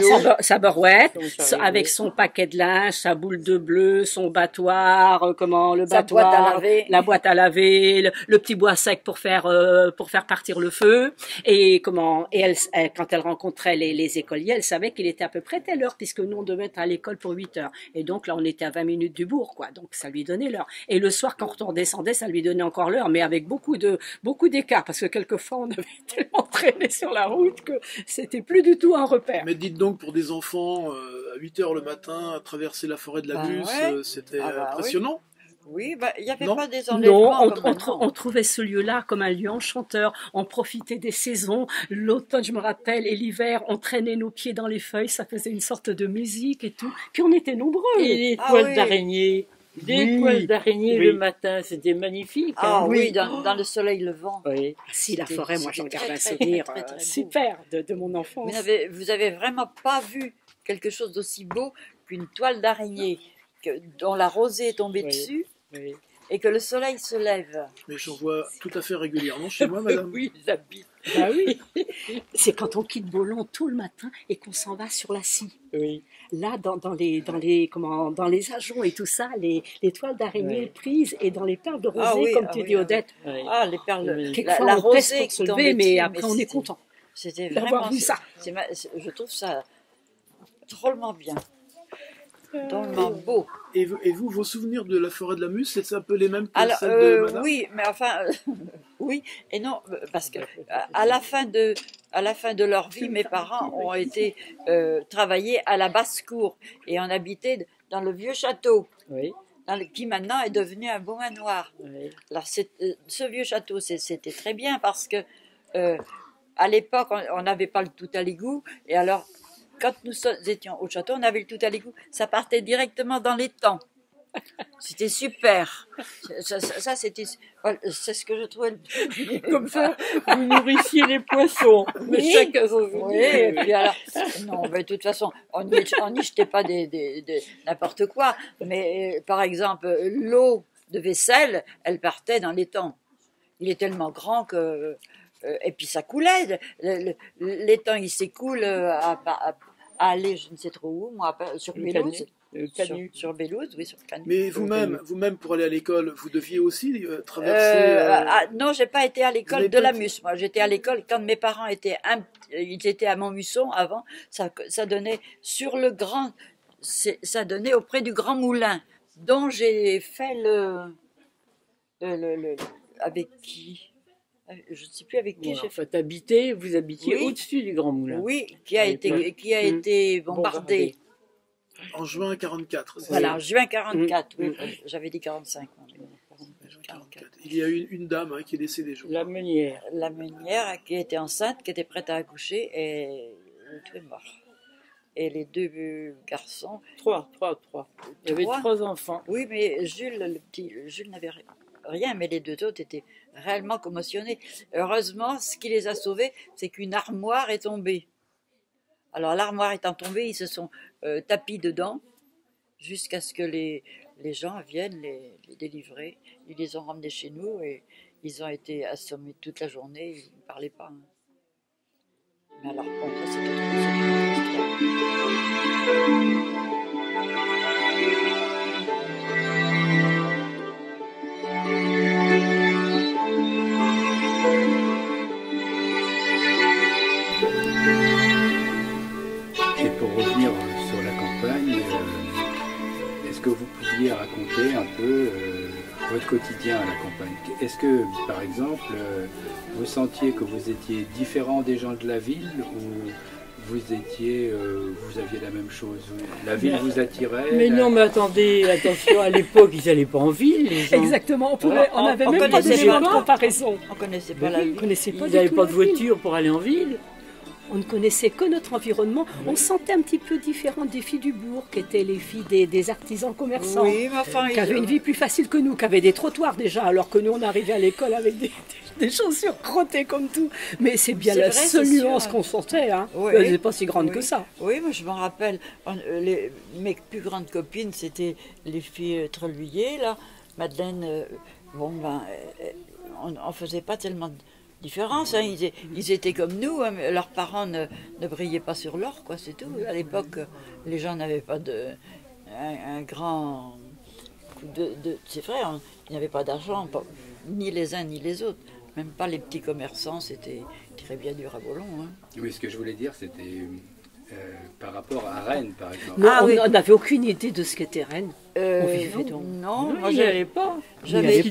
S6: Son
S2: avec son paquet de linge, sa boule de bleu, son battoir, euh, comment le
S1: Sa
S2: battoir,
S1: boîte à laver.
S2: la boîte à laver, le, le petit bois sec pour faire euh, pour faire partir le feu, et comment et elle, elle- quand elle rencontrait les, les écoliers, elle savait qu'il était à peu près telle heure puisque nous on devait être à l'école pour 8 heures, et donc là on était à 20 minutes du bourg quoi, donc ça lui donnait l'heure. Et le soir quand on redescendait, ça lui donnait encore l'heure, mais avec beaucoup de beaucoup d'écart parce que quelquefois on avait tellement traîné sur la route que c'était plus du tout un repère.
S4: Mais dites donc, pour des enfants, euh, à 8 heures le matin, à traverser la forêt de la
S1: Bah
S4: Muse,
S1: ouais.
S4: euh, c'était
S1: Ah bah
S4: impressionnant.
S1: Oui, bah, il n'y avait
S4: Non.
S1: pas des
S2: Non, on, on trouvait ce lieu-là comme un lieu enchanteur. On profitait des saisons. L'automne, je me rappelle, et l'hiver, on traînait nos pieds dans les feuilles. Ça faisait une sorte de musique et tout. Puis on était nombreux.
S6: Et les
S1: Ah
S6: toiles
S1: oui.
S6: d'araignée. Des
S2: Oui.
S6: toiles d'araignée
S2: Oui.
S6: le matin, c'était magnifique.
S1: Ah
S6: hein.
S1: oui, dans, dans le soleil levant.
S6: Oui.
S2: Ah, si, la forêt, moi, j'en garde un
S1: très,
S2: souvenir
S1: très, très
S2: euh, super de, de mon
S1: Vous
S2: enfance.
S1: n'avez, vous avez vraiment pas vu quelque chose d'aussi beau qu'une toile d'araignée que- dont la rosée est tombée
S6: Oui.
S1: dessus
S6: oui.
S1: Et que le soleil se lève.
S4: Mais j'en vois tout à fait régulièrement chez moi, madame.
S6: Oui, ils habitent.
S2: Bah oui. C'est quand on quitte Bolon tout le matin et qu'on s'en va sur la scie.
S6: Oui.
S2: Là, dans, dans les, dans, les, comment, dans les ajoncs et tout ça, les, les toiles d'araignée prises et dans les perles de rosée,
S1: Ah oui,
S2: comme
S1: ah
S2: tu
S1: oui,
S2: dis,
S1: ah.
S2: Odette.
S6: oui.
S1: Ah, les perles, la,
S2: Quelquefois,
S1: la
S2: on pèse
S1: rosée
S2: pour
S1: qui
S2: se lever, mais
S1: dessus,
S2: après, on est content
S1: C'était
S2: d'avoir
S1: vraiment,
S2: vu ça.
S1: ma- je trouve ça drôlement bien, beau.
S4: Et vous, et vous, vos souvenirs de la forêt de la Muse, c'est un peu les mêmes que
S1: Alors,
S4: celles
S1: euh,
S4: de madame
S1: oui, mais enfin, euh, oui et non, euh, parce que à la fin de, à la fin de leur vie, mes parents ont été euh, travailler à la basse-cour et on habitait dans le vieux château,
S6: Oui.
S1: dans le- qui maintenant est devenu un beau manoir.
S6: oui.
S1: Alors, euh, ce vieux château, c'était très bien parce que euh, à l'époque, on on n'avait pas le tout à l'égout et alors. Quand nous étions au château, on avait le tout à l'égout. Ça partait directement dans les temps. C'était super. Ça, ça- ça, c'était, c'est ce que je trouvais.
S6: Comme ça, vous nourrissiez les poissons. Mais
S1: Oui.
S6: chacun son
S1: Oui, et puis alors, non, mais de toute façon, on n'y jetait pas des, des- des- n'importe quoi. Mais euh, par exemple, l'eau de vaisselle, elle partait dans l'étang. Il est tellement grand que. euh, et puis ça coulait. L'étang, il s'écoule à- à aller, je ne sais trop où, moi, sur Bélouse. Sur, sur Bélouse, oui, sur Canut.
S4: Mais vous-même, vous-même pour aller à l'école, vous deviez aussi euh, traverser.
S1: Euh,
S4: euh,
S1: ah, non, j'ai pas été à
S4: vous
S1: l'école de la
S4: été-
S1: Mus. Moi, j'étais à l'école quand mes parents étaient, un- ils étaient à Montmusson avant. Ça, ça donnait sur le grand, ça donnait auprès du Grand Moulin, dont j'ai fait le, le, le- le- avec qui? Je ne sais plus avec qui j'ai fait.
S6: habiter, vous habitiez
S1: Oui.
S6: au-dessus du Grand Moulin.
S1: Oui, qui a été,
S6: l'époque.
S1: qui a
S6: Mm.
S1: été bombardé.
S4: en juin 44. c'est
S1: Voilà, en juin 44. oui,
S6: Mm.
S1: j'avais dit 45. moi.
S4: Juin 44. Il y a une, une dame hein, qui est décédée. Je.
S6: La meunière.
S1: La meunière qui était enceinte, qui était prête à accoucher, et tout est mort. Et les deux garçons,
S6: Trois, trois, trois. Il y avait Trois enfants.
S1: oui, mais Jules, le petit, Jules n'avait ri- rien, mais les deux autres étaient réellement commotionnés. Heureusement, ce qui les a sauvés, c'est qu'une armoire est tombée. Alors l'armoire étant tombée, ils se sont euh, tapis dedans jusqu'à ce que les, les gens viennent les, délivrer. Ils les ont ramenés chez nous et ils ont été assommés toute la journée. Ils ne parlaient pas. hein. Mais alors, bon, ça c'est
S5: revenir euh, sur la campagne, euh, est-ce que vous pouviez raconter un peu euh, votre quotidien à la campagne? Est-ce que, par exemple, vous sentiez que vous étiez différent des gens de la ville ou vous étiez, euh, vous aviez la même chose? La ville vous attirait
S6: Mais
S5: la-
S6: non, mais attendez, attention, à l'époque, ils n'allaient pas en ville, les gens.
S2: Exactement, on pouvait, on
S1: On-
S2: n'avait
S1: on
S2: même pas de
S1: pas.
S2: comparaison.
S1: On connaissait
S6: Mais
S1: pas la
S2: connaissait
S6: Ils n'avaient pas de
S2: ville.
S6: voiture pour aller en ville.
S2: On ne connaissait que notre environnement. On sentait un petit peu différent des filles du bourg, qui étaient les filles des, des artisans commerçants.
S1: Oui,
S2: qui avaient une vie plus facile que nous, qui avaient des trottoirs déjà, alors que nous on arrivait à l'école avec des, des chaussures crottées comme tout. Mais c'est bien la
S1: vrai,
S2: seule nuance qu'on sentait. Hein.
S1: Oui.
S2: Elle n'est pas si grande
S1: Oui.
S2: que ça.
S1: Oui, moi je m'en rappelle. On- euh, les- mes plus grandes copines, c'était les filles euh, Trelhuyer, là. Madeleine, euh, bon, ben, on ne faisait pas tellement de différence. hein. Ils, ils étaient comme nous, hein, leurs parents ne, brillaient pas sur l'or, quoi, c'est tout. À l'époque, les gens n'avaient pas de. Un, grand c'est vrai, on- il n'y avait pas d'argent, ni les uns ni les autres. Même pas les petits commerçants, c'était très bien dur à hein.
S5: Oui, ce que je voulais dire, c'était euh, par rapport à Rennes, par exemple.
S2: Non,
S1: Ah
S2: on
S1: oui.
S2: on n'avait aucune idée de ce qu'était Rennes.
S1: Euh,
S2: On vivait donc.
S1: Non,
S6: Non,
S1: moi j'avais
S6: pas.
S1: j'avais-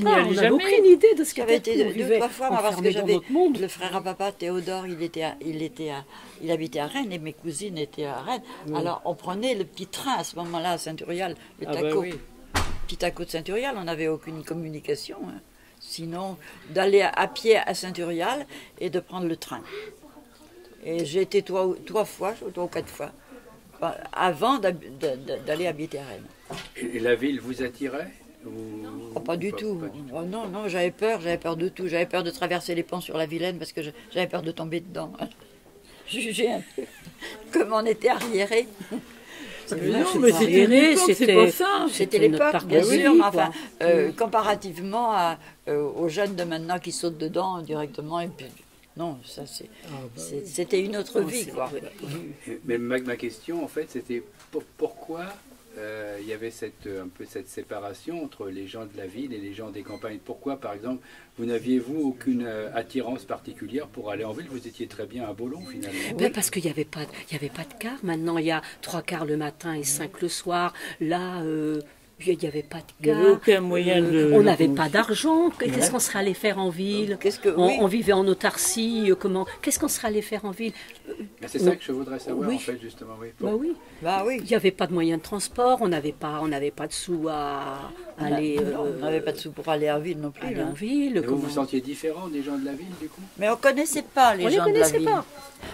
S2: aucune idée de ce
S1: j'avais
S2: qu'était
S1: été deux, trois fois, moi, parce que j'avais le frère à papa Théodore, il était, à, il était, à, il habitait à Rennes et mes cousines étaient à Rennes. Alors on prenait le petit train à ce moment-là à Saint-Urial, le
S6: Ah bah
S1: taco.
S6: oui.
S1: petit à côté de Saint-Urial, on n'avait aucune communication. hein. Sinon, d'aller à, à pied à Saint-Urial et de prendre le train. Et j'ai été trois, fois, trois ou quatre fois, euh, avant d'aller habiter à Rennes.
S5: Et, la ville vous attirait ou-
S1: Oh, pas du tout.
S5: pas du tout.
S1: Oh, non, non, j'avais peur, j'avais peur de tout. J'avais peur de traverser les ponts sur la Vilaine parce que j'avais peur de tomber dedans. Jugez un peu comme on était arriéré.
S6: Non, mais c'était
S2: c'était-
S1: l'époque, bien sûr, mais enfin, euh, comparativement à, euh, aux jeunes de maintenant qui sautent dedans directement. Et puis, non, ça c'est, c'est- c'était une autre
S2: Non,
S1: vie, quoi.
S5: Mais ma, ma question, en fait, c'était pour- pourquoi euh, il y avait cette, un peu cette séparation entre les gens de la ville et les gens des campagnes? Pourquoi, par exemple, vous n'aviez-vous aucune euh, attirance particulière pour aller en ville? Vous étiez très bien à Bolon, finalement.
S2: Ben, parce qu'il n'y avait, pas- il y avait pas de car. Maintenant, il y a trois quarts le matin et cinq le soir. Là, euh, il n'y avait pas de
S6: Il n'y
S2: car.
S6: avait aucun moyen
S2: Euh,
S6: de.
S2: on n'avait pas d'argent. Qu'est-ce qu'on serait allé faire en ville
S1: Qu'est-ce que,
S2: on,
S1: oui,
S2: on vivait en autarcie. euh, Comment Qu'est-ce qu'on serait allé faire en ville
S5: Mais C'est ça que je voudrais savoir,
S2: Oui.
S5: en fait, justement. Oui.
S2: Bah oui.
S1: bah oui.
S2: Il n'y avait pas de moyens de transport. On n'avait pas, on n'avait pas de sous à aller.
S1: Non,
S2: euh,
S1: on n'avait pas de sous pour aller en ville non plus.
S2: aller
S1: hein.
S2: en ville.
S5: Et vous
S2: comment-
S5: vous sentiez différent des gens de la ville, du coup?
S1: Mais on connaissait pas les
S2: On les
S1: gens de la
S2: connaissait
S1: ville.
S2: pas.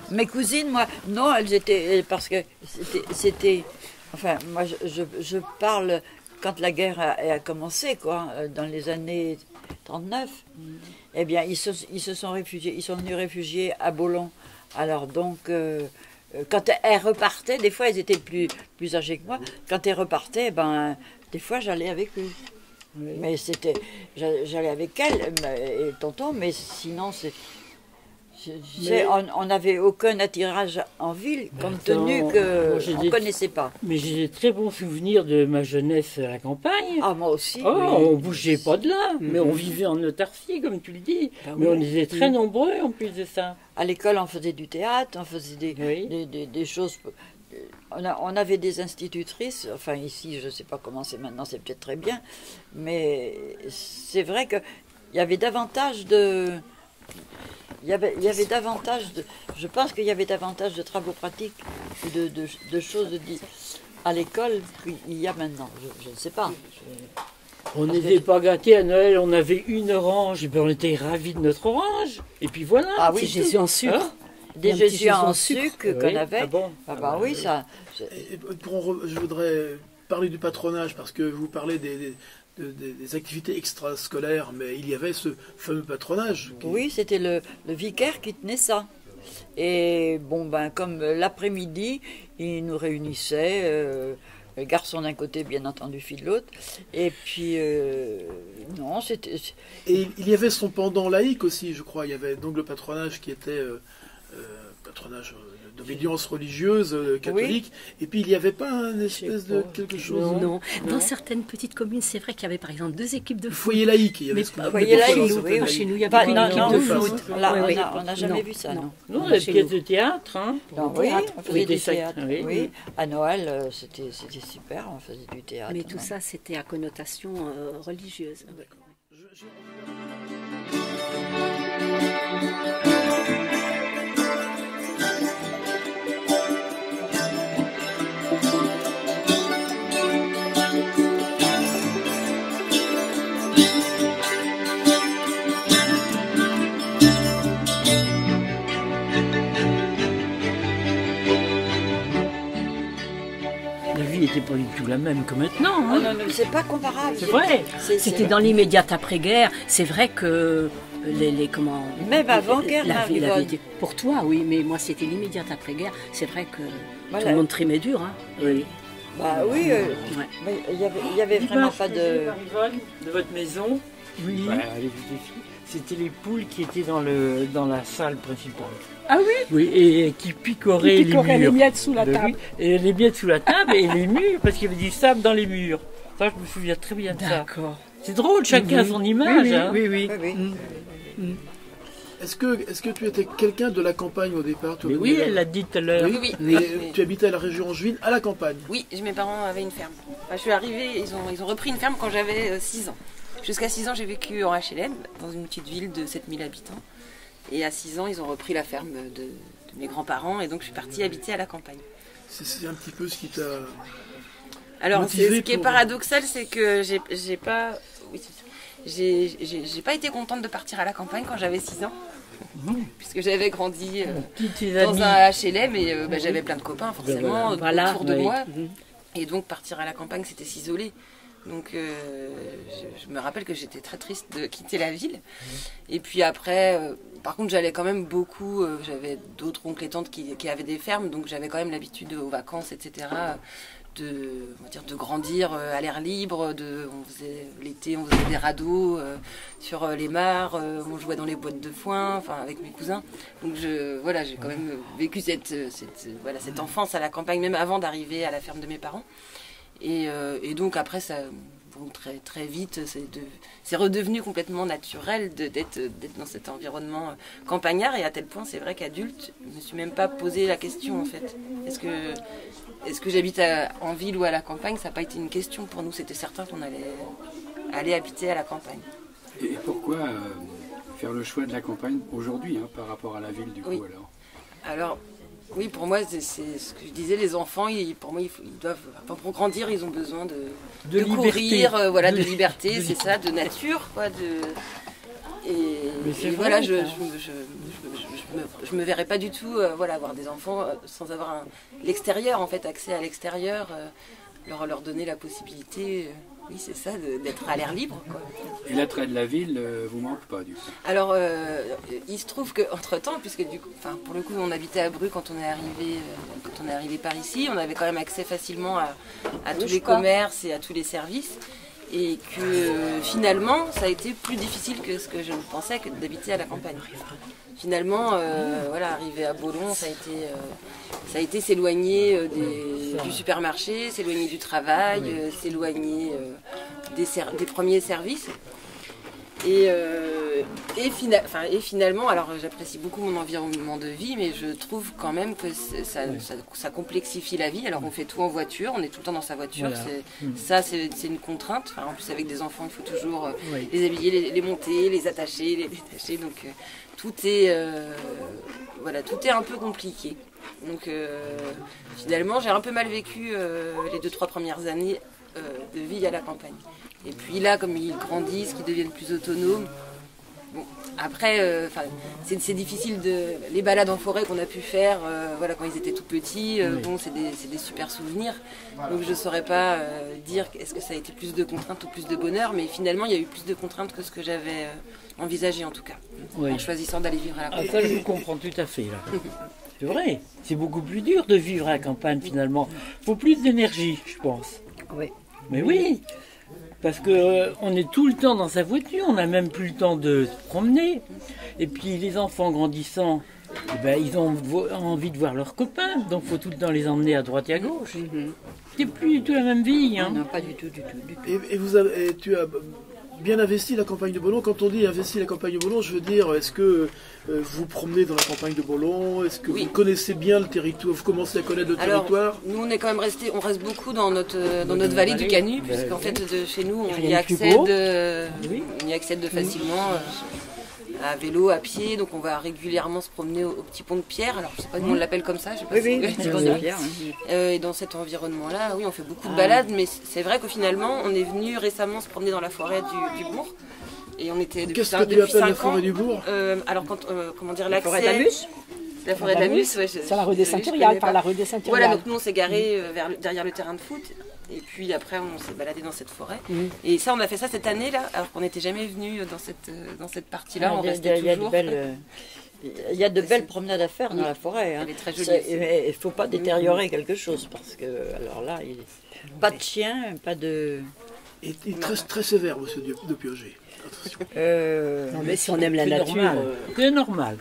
S1: Mes cousines, moi, non, elles étaient parce que c'était, c'était- enfin, moi, je, je, je parle quand la guerre a, a commencé, quoi, euh, dans les années 39. Eh bien, ils se, ils se sont réfugiés, ils sont venus réfugier à Bolon. Alors donc, euh, euh, quand elles repartaient, des fois, elles étaient plus plus âgées que moi. Quand elles repartaient, ben, des fois, j'allais avec eux. Mais c'était, j'a- j'allais avec elle mais- et tonton, mais sinon c'est, je- je sais, on n'avait aucun attirage en ville compte tenu
S6: moi,
S1: que
S6: j'ai
S1: on
S6: des-
S1: connaissait pas.
S6: Mais j'ai des très bons souvenirs de ma jeunesse à la campagne.
S1: Ah moi aussi.
S6: Oh,
S1: oui.
S6: on bougeait pas de là, mais on vivait en autarcie, comme tu le dis.
S2: Bah
S6: mais
S2: oui.
S6: on était très nombreux en plus de ça.
S1: À l'école, on faisait du théâtre, on faisait des,
S6: Oui.
S1: des, des- des choses. euh, On, a- on avait des institutrices, enfin ici, je ne sais pas comment c'est maintenant, c'est peut-être très bien, mais c'est vrai qu'il y avait davantage de. Il y avait, il y avait davantage de. Je pense qu'il y avait davantage de travaux pratiques, de, de, de choses di- à l'école qu'il y a maintenant. Je, je ne sais pas. Je-
S6: On n'était pas gâtés à Noël, on avait une orange, et ben on était ravis de notre orange. Et puis voilà.
S1: Ah oui,
S2: Jésus en sucre.
S6: Hein
S1: des Jésus en
S2: sucre.
S1: sucre
S6: Oui.
S1: qu'on avait.
S6: Ah bon
S1: Ah bah oui, ça.
S4: Et pour en re- je voudrais parler du patronage parce que vous parlez des, des- de- des- des activités extrascolaires, mais il y avait ce fameux patronage. qui-
S1: Oui, c'était le, le vicaire qui tenait ça. Et bon, ben, comme l'après-midi, il nous réunissait, euh, le garçon d'un côté, bien entendu, fille de l'autre. Et puis, euh, non, c'était.
S4: Et il y avait son pendant laïque aussi, je crois. Il y avait donc le patronage qui était euh, euh, patronage euh, d'obédience religieuse euh, catholique. Et puis il n'y avait pas un espèce de quelque chose.
S6: Non.
S2: Non. Dans
S6: Non.
S2: certaines petites communes, c'est vrai qu'il y avait par exemple deux équipes de foot.
S4: foyer laïque. Il y avait
S2: Mais
S1: il-
S4: un
S1: oui,
S4: foyer
S1: oui.
S2: chez nous, il y avait
S1: Pas-
S2: pas une équipe
S1: non,
S2: de foot.
S1: on n'a jamais
S2: Non,
S1: vu ça,
S2: non.
S1: non.
S6: Non,
S2: Pas
S6: la
S2: chez
S6: pièce
S2: nous.
S6: de théâtre, hein.
S1: Oui, on
S6: oui,
S1: faisait
S6: des
S1: du
S6: sacs,
S1: théâtre.
S6: oui.
S1: Oui, à Noël, euh, c'était c'était super, on faisait du théâtre.
S2: Mais tout ça, c'était à connotation religieuse.
S6: N'était pas du tout la même que maintenant. Hein.
S1: non, non, c'est pas comparable.
S6: C'est vrai.
S2: C'était dans l'immédiate après-guerre. C'est vrai que les, les- comment
S1: Même avant-guerre,
S2: la,
S1: hein,
S2: vie- la pour toi, oui, mais moi c'était l'immédiate après-guerre. C'est vrai que
S1: Voilà.
S2: tout le monde trimait dur. Hein.
S6: Oui.
S1: Bah oui, euh,
S2: Ouais.
S1: mais il y avait, il y avait vraiment pas de.
S6: De votre maison?
S2: Oui.
S6: Bah, allez, vous défiez. C'était les poules qui étaient dans, le, dans la salle principale.
S2: Ah oui
S6: Oui, et qui picoraient,
S2: Qui picorait
S6: les
S2: miettes sous la
S6: Ben
S2: table.
S6: Et les miettes sous la table et les murs, parce qu'il y avait du sable dans les murs. Ça, je me souviens très bien de ça.
S2: D'accord.
S6: C'est drôle, chacun a son image.
S2: oui,
S6: hein.
S2: oui, oui,
S1: Oui, oui.
S4: Est-ce que, est-ce que tu étais quelqu'un de la campagne au départ toi,
S6: Mais oui, elle l'a dit tout à l'heure.
S4: Oui,
S3: Oui, oui.
S4: tu habitais à la région angevine, à la campagne.
S3: Oui, mes parents avaient une ferme. Enfin, je suis arrivée, ils ont, ils ont repris une ferme quand j'avais 6 ans. Jusqu'à 6 ans, j'ai vécu en HLM, dans une petite ville de 7000 habitants. Et à 6 ans, ils ont repris la ferme de, de mes grands-parents, et donc je suis partie habiter à la campagne.
S4: C'est un petit peu ce qui t'a
S3: Alors, ce qui est
S4: pour-
S3: paradoxal, c'est que j'ai pas. oui, j'ai pas été contente de partir à la campagne quand j'avais 6 ans. Puisque j'avais grandi euh, dans un HLM et euh, bah, j'avais plein de copains forcément
S6: Voilà,
S3: autour de
S6: oui.
S3: moi.
S6: Mhm.
S3: Et donc partir à la campagne, c'était s'isoler. Donc euh, je, me rappelle que j'étais très triste de quitter la ville. Et puis après, euh, par contre, j'allais quand même beaucoup. euh, j'avais d'autres oncles et tantes qui, avaient des fermes, donc j'avais quand même l'habitude aux vacances, etc. De, dire, de grandir à l'air libre. De, on faisait l'été, on faisait des radeaux sur les mares. on jouait dans les boîtes de foin, enfin avec mes cousins. Donc je, voilà, j'ai quand même vécu cette, cette enfance à la campagne, même avant d'arriver à la ferme de mes parents. Et, euh, et donc après, ça, bon, très, très vite, c'est de- c'est redevenu complètement naturel d'être dans cet environnement euh, campagnard. Et à tel point, c'est vrai qu'adulte, je ne me suis même pas posé la question en fait. Est-ce que, est que j'habite en ville ou à la campagne? Ça n'a pas été une question pour nous. C'était certain qu'on allait aller habiter à la campagne.
S5: Et pourquoi euh, faire le choix de la campagne aujourd'hui hein, par rapport à la ville du coup
S3: Oui.
S5: alors?
S3: Alors, oui, pour moi, c'est ce que je disais, les enfants, ils, pour moi, il faut- ils doivent, enfin, pour grandir, ils ont besoin de,
S6: De
S3: courir, euh, voilà, de,
S6: De-
S3: liberté, c'est ça, de nature, quoi, de... Et, voilà, je, je, me, je me verrais pas du tout, euh, voilà, avoir des enfants euh, sans avoir l'extérieur, en fait, accès à l'extérieur, leur, leur donner la possibilité, oui, c'est ça, d'être à l'air libre, quoi.
S5: Et l'attrait de la ville euh, vous manque pas du coup
S3: Alors, euh, il se trouve qu'entre temps, puisque du coup, enfin, pour le coup, on habitait à Bru quand on est arrivé, euh, quand on est arrivé par ici, on avait quand même accès facilement à, à tous les commerces et à tous les services, et que finalement, ça a été plus difficile que ce que je pensais que d'habiter à la campagne. Finalement, euh, voilà, arriver à Bolon, ça a été, euh, ça a été s'éloigner euh, des- du supermarché, s'éloigner du travail, euh, s'éloigner des premiers services. Et, euh, et, fina- et finalement, alors j'apprécie beaucoup mon environnement de vie, mais je trouve quand même que ça, ça, ça complexifie la vie. Alors on fait tout en voiture, on est tout le temps dans sa voiture.
S6: Voilà.
S3: c'est- Ça, c'est une contrainte. Enfin, en plus, avec des enfants, il faut toujours euh,
S6: Oui.
S3: les habiller, les, les monter, les attacher, les détacher. Donc euh, tout est, euh, voilà, tout est un peu compliqué. Donc euh, finalement, j'ai un peu mal vécu euh, les deux trois premières années euh, de vie à la campagne. Et puis là, comme ils grandissent, qu'ils deviennent plus autonomes. Bon, après, euh, c'est difficile de les balades en forêt qu'on a pu faire, euh, voilà, quand ils étaient tout petits. euh, Bon, c'est des, c'est des super souvenirs. Donc je saurais pas euh, dire est-ce que ça a été plus de contraintes ou plus de bonheur, mais finalement, il y a eu plus de contraintes que ce que j'avais euh, envisagé en tout cas,
S6: Oui.
S3: en choisissant d'aller vivre à la
S6: Ah,
S3: campagne.
S6: ça, je vous comprends tout à fait. C'est vrai, c'est beaucoup plus dur de vivre à la campagne finalement. faut plus d'énergie, je pense.
S1: Oui.
S6: Mais oui, parce que euh, on est tout le temps dans sa voiture, on n'a même plus le temps de se promener. Et puis les enfants grandissant, eh ben, ils ont vo- envie de voir leurs copains, donc faut tout le temps les emmener à droite et à gauche. C'est plus du tout la même vie. Hein.
S1: Non, pas du tout, du tout, du tout.
S4: Et, et vous avez, et tu as bien investi la campagne de Boulogne. Quand on dit investi la campagne de Boulogne, je veux dire, est-ce que euh, vous vous promenez dans la campagne de Boulogne Est-ce que
S3: Oui.
S4: vous connaissez bien le territoire? Vous commencez à connaître le
S3: Alors,
S4: territoire?
S3: nous on est quand même resté, on reste beaucoup dans notre euh, dans notre vallée du Canu, puisqu'en fait de chez nous on y accède, euh,
S6: Oui.
S3: on y accède de facilement euh, à vélo, à pied, donc on va régulièrement se promener au, au petit pont de pierre. Alors je sais pas si on l'appelle comme ça, je sais pas
S1: Oui,
S3: si-
S1: oui, c'est bon,
S3: ça.
S1: Pierre.
S3: Euh, et dans cet environnement-là, oui, on fait beaucoup de
S6: Ah.
S3: balades, mais c'est vrai qu'au finalement, on est venu récemment se promener dans la forêt du, du bourg. Et on était depuis,
S4: Qu'est-ce que tu appelles la
S3: 5 ans.
S4: forêt du bourg
S3: Euh, alors, quand, euh, comment dire,
S1: La forêt d'Amus
S3: La forêt d'Amus, ouais.
S7: C'est la rue des
S3: connais
S7: par la rue des Saint-Urial.
S3: Voilà, donc nous on s'est garé euh, vers derrière le terrain de foot. Et puis après on s'est baladé dans cette forêt. Et ça on a fait ça cette année là, alors qu'on n'était jamais venu dans cette, dans cette partie-là. on
S1: il, y a,
S3: restait
S1: il y a de belles, euh, il y a de belles promenades à faire dans
S3: Oui.
S1: la forêt. hein.
S3: Elle est très jolie
S1: C'est-
S3: aussi.
S1: mais Il ne faut pas détériorer quelque chose parce que, alors là, il pas de chien, pas de.
S4: Et il est très, très sévère, monsieur Dieu- de. Attention.
S1: Euh,
S7: Non, mais si on aime la
S6: C'est
S7: nature.
S6: normal.
S7: euh,
S6: C'est normal.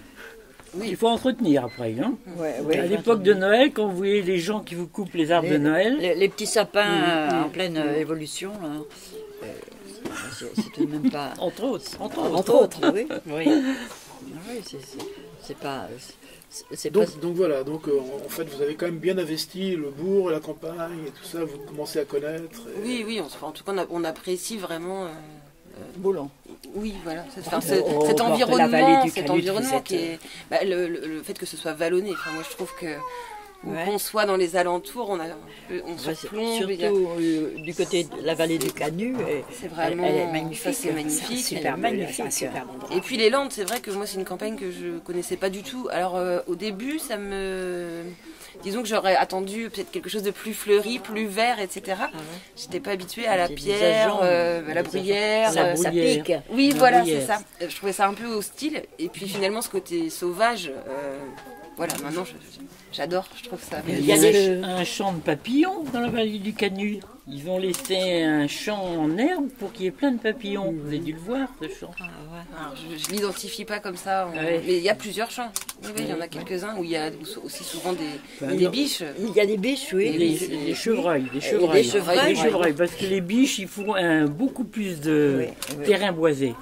S3: Oui.
S6: Il faut entretenir après. Hein.
S1: ouais, ouais,
S6: à l'époque de Noël, quand vous voyez les gens qui vous coupent les arbres
S1: les,
S6: de Noël,
S1: les, les petits sapins euh, en pleine euh, évolution, là, euh, c'est tout de même pas.
S6: entre autres, entre autres.
S1: Entre autres, oui.
S7: oui.
S1: Oui, c'est- pas. c'est- C'est pas.
S4: Donc, voilà, donc euh, en fait vous avez quand même bien investi le bourg, la campagne et tout ça, vous commencez à connaître. et-
S3: Oui, oui, on, en tout cas on, a- on apprécie vraiment. euh,
S1: Boulon.
S3: oui, voilà, enfin,
S7: Au
S3: cet environnement, cet
S7: Canut,
S3: environnement
S7: êtes,
S3: qui est bah, le, le- le fait que ce soit vallonné. Enfin, moi je trouve que
S1: Ouais.
S3: qu'on soit dans les alentours, on, a, on se
S1: c'est-
S3: plombe. a-
S1: surtout euh, du côté de la vallée du Canu.
S3: C'est vraiment
S1: elle est magnifique.
S3: c'est magnifique.
S2: Super magnifique. super.
S3: Et puis les Landes, c'est vrai que moi c'est une campagne que je connaissais pas du tout. Alors euh, au début, ça me, disons que j'aurais attendu peut-être quelque chose de plus fleuri, plus vert, etc.
S1: Ah.
S3: J'étais pas habituée à la pierre, euh, à la bruyère.
S2: La
S3: euh,
S1: ça pique.
S3: Oui, voilà, c'est ça. Je trouvais ça un peu hostile. Et puis finalement, ce côté sauvage, euh, voilà, maintenant je- je- j'adore. Je trouve ça.
S2: Il
S6: Il
S2: y a des-
S6: un, champ de papillons dans la vallée du Canu. Ils ont laissé un champ en herbe pour qu'il y ait plein de papillons. Vous avez dû le voir, ce champ.
S1: Ah ouais.
S3: Alors, je, je l'identifie pas comme ça,
S6: Ouais.
S3: mais il y a plusieurs champs. Oui, il y en a quelques-uns où il y a aussi souvent des,
S6: Ben
S3: des
S6: non.
S3: biches.
S1: Il y a des biches, oui.
S6: Chevreuils, des chevreuils.
S1: des chevreuils,
S6: Des chevreuils, parce que les biches, il faut un, beaucoup plus de
S1: Oui, oui.
S6: terrain boisé.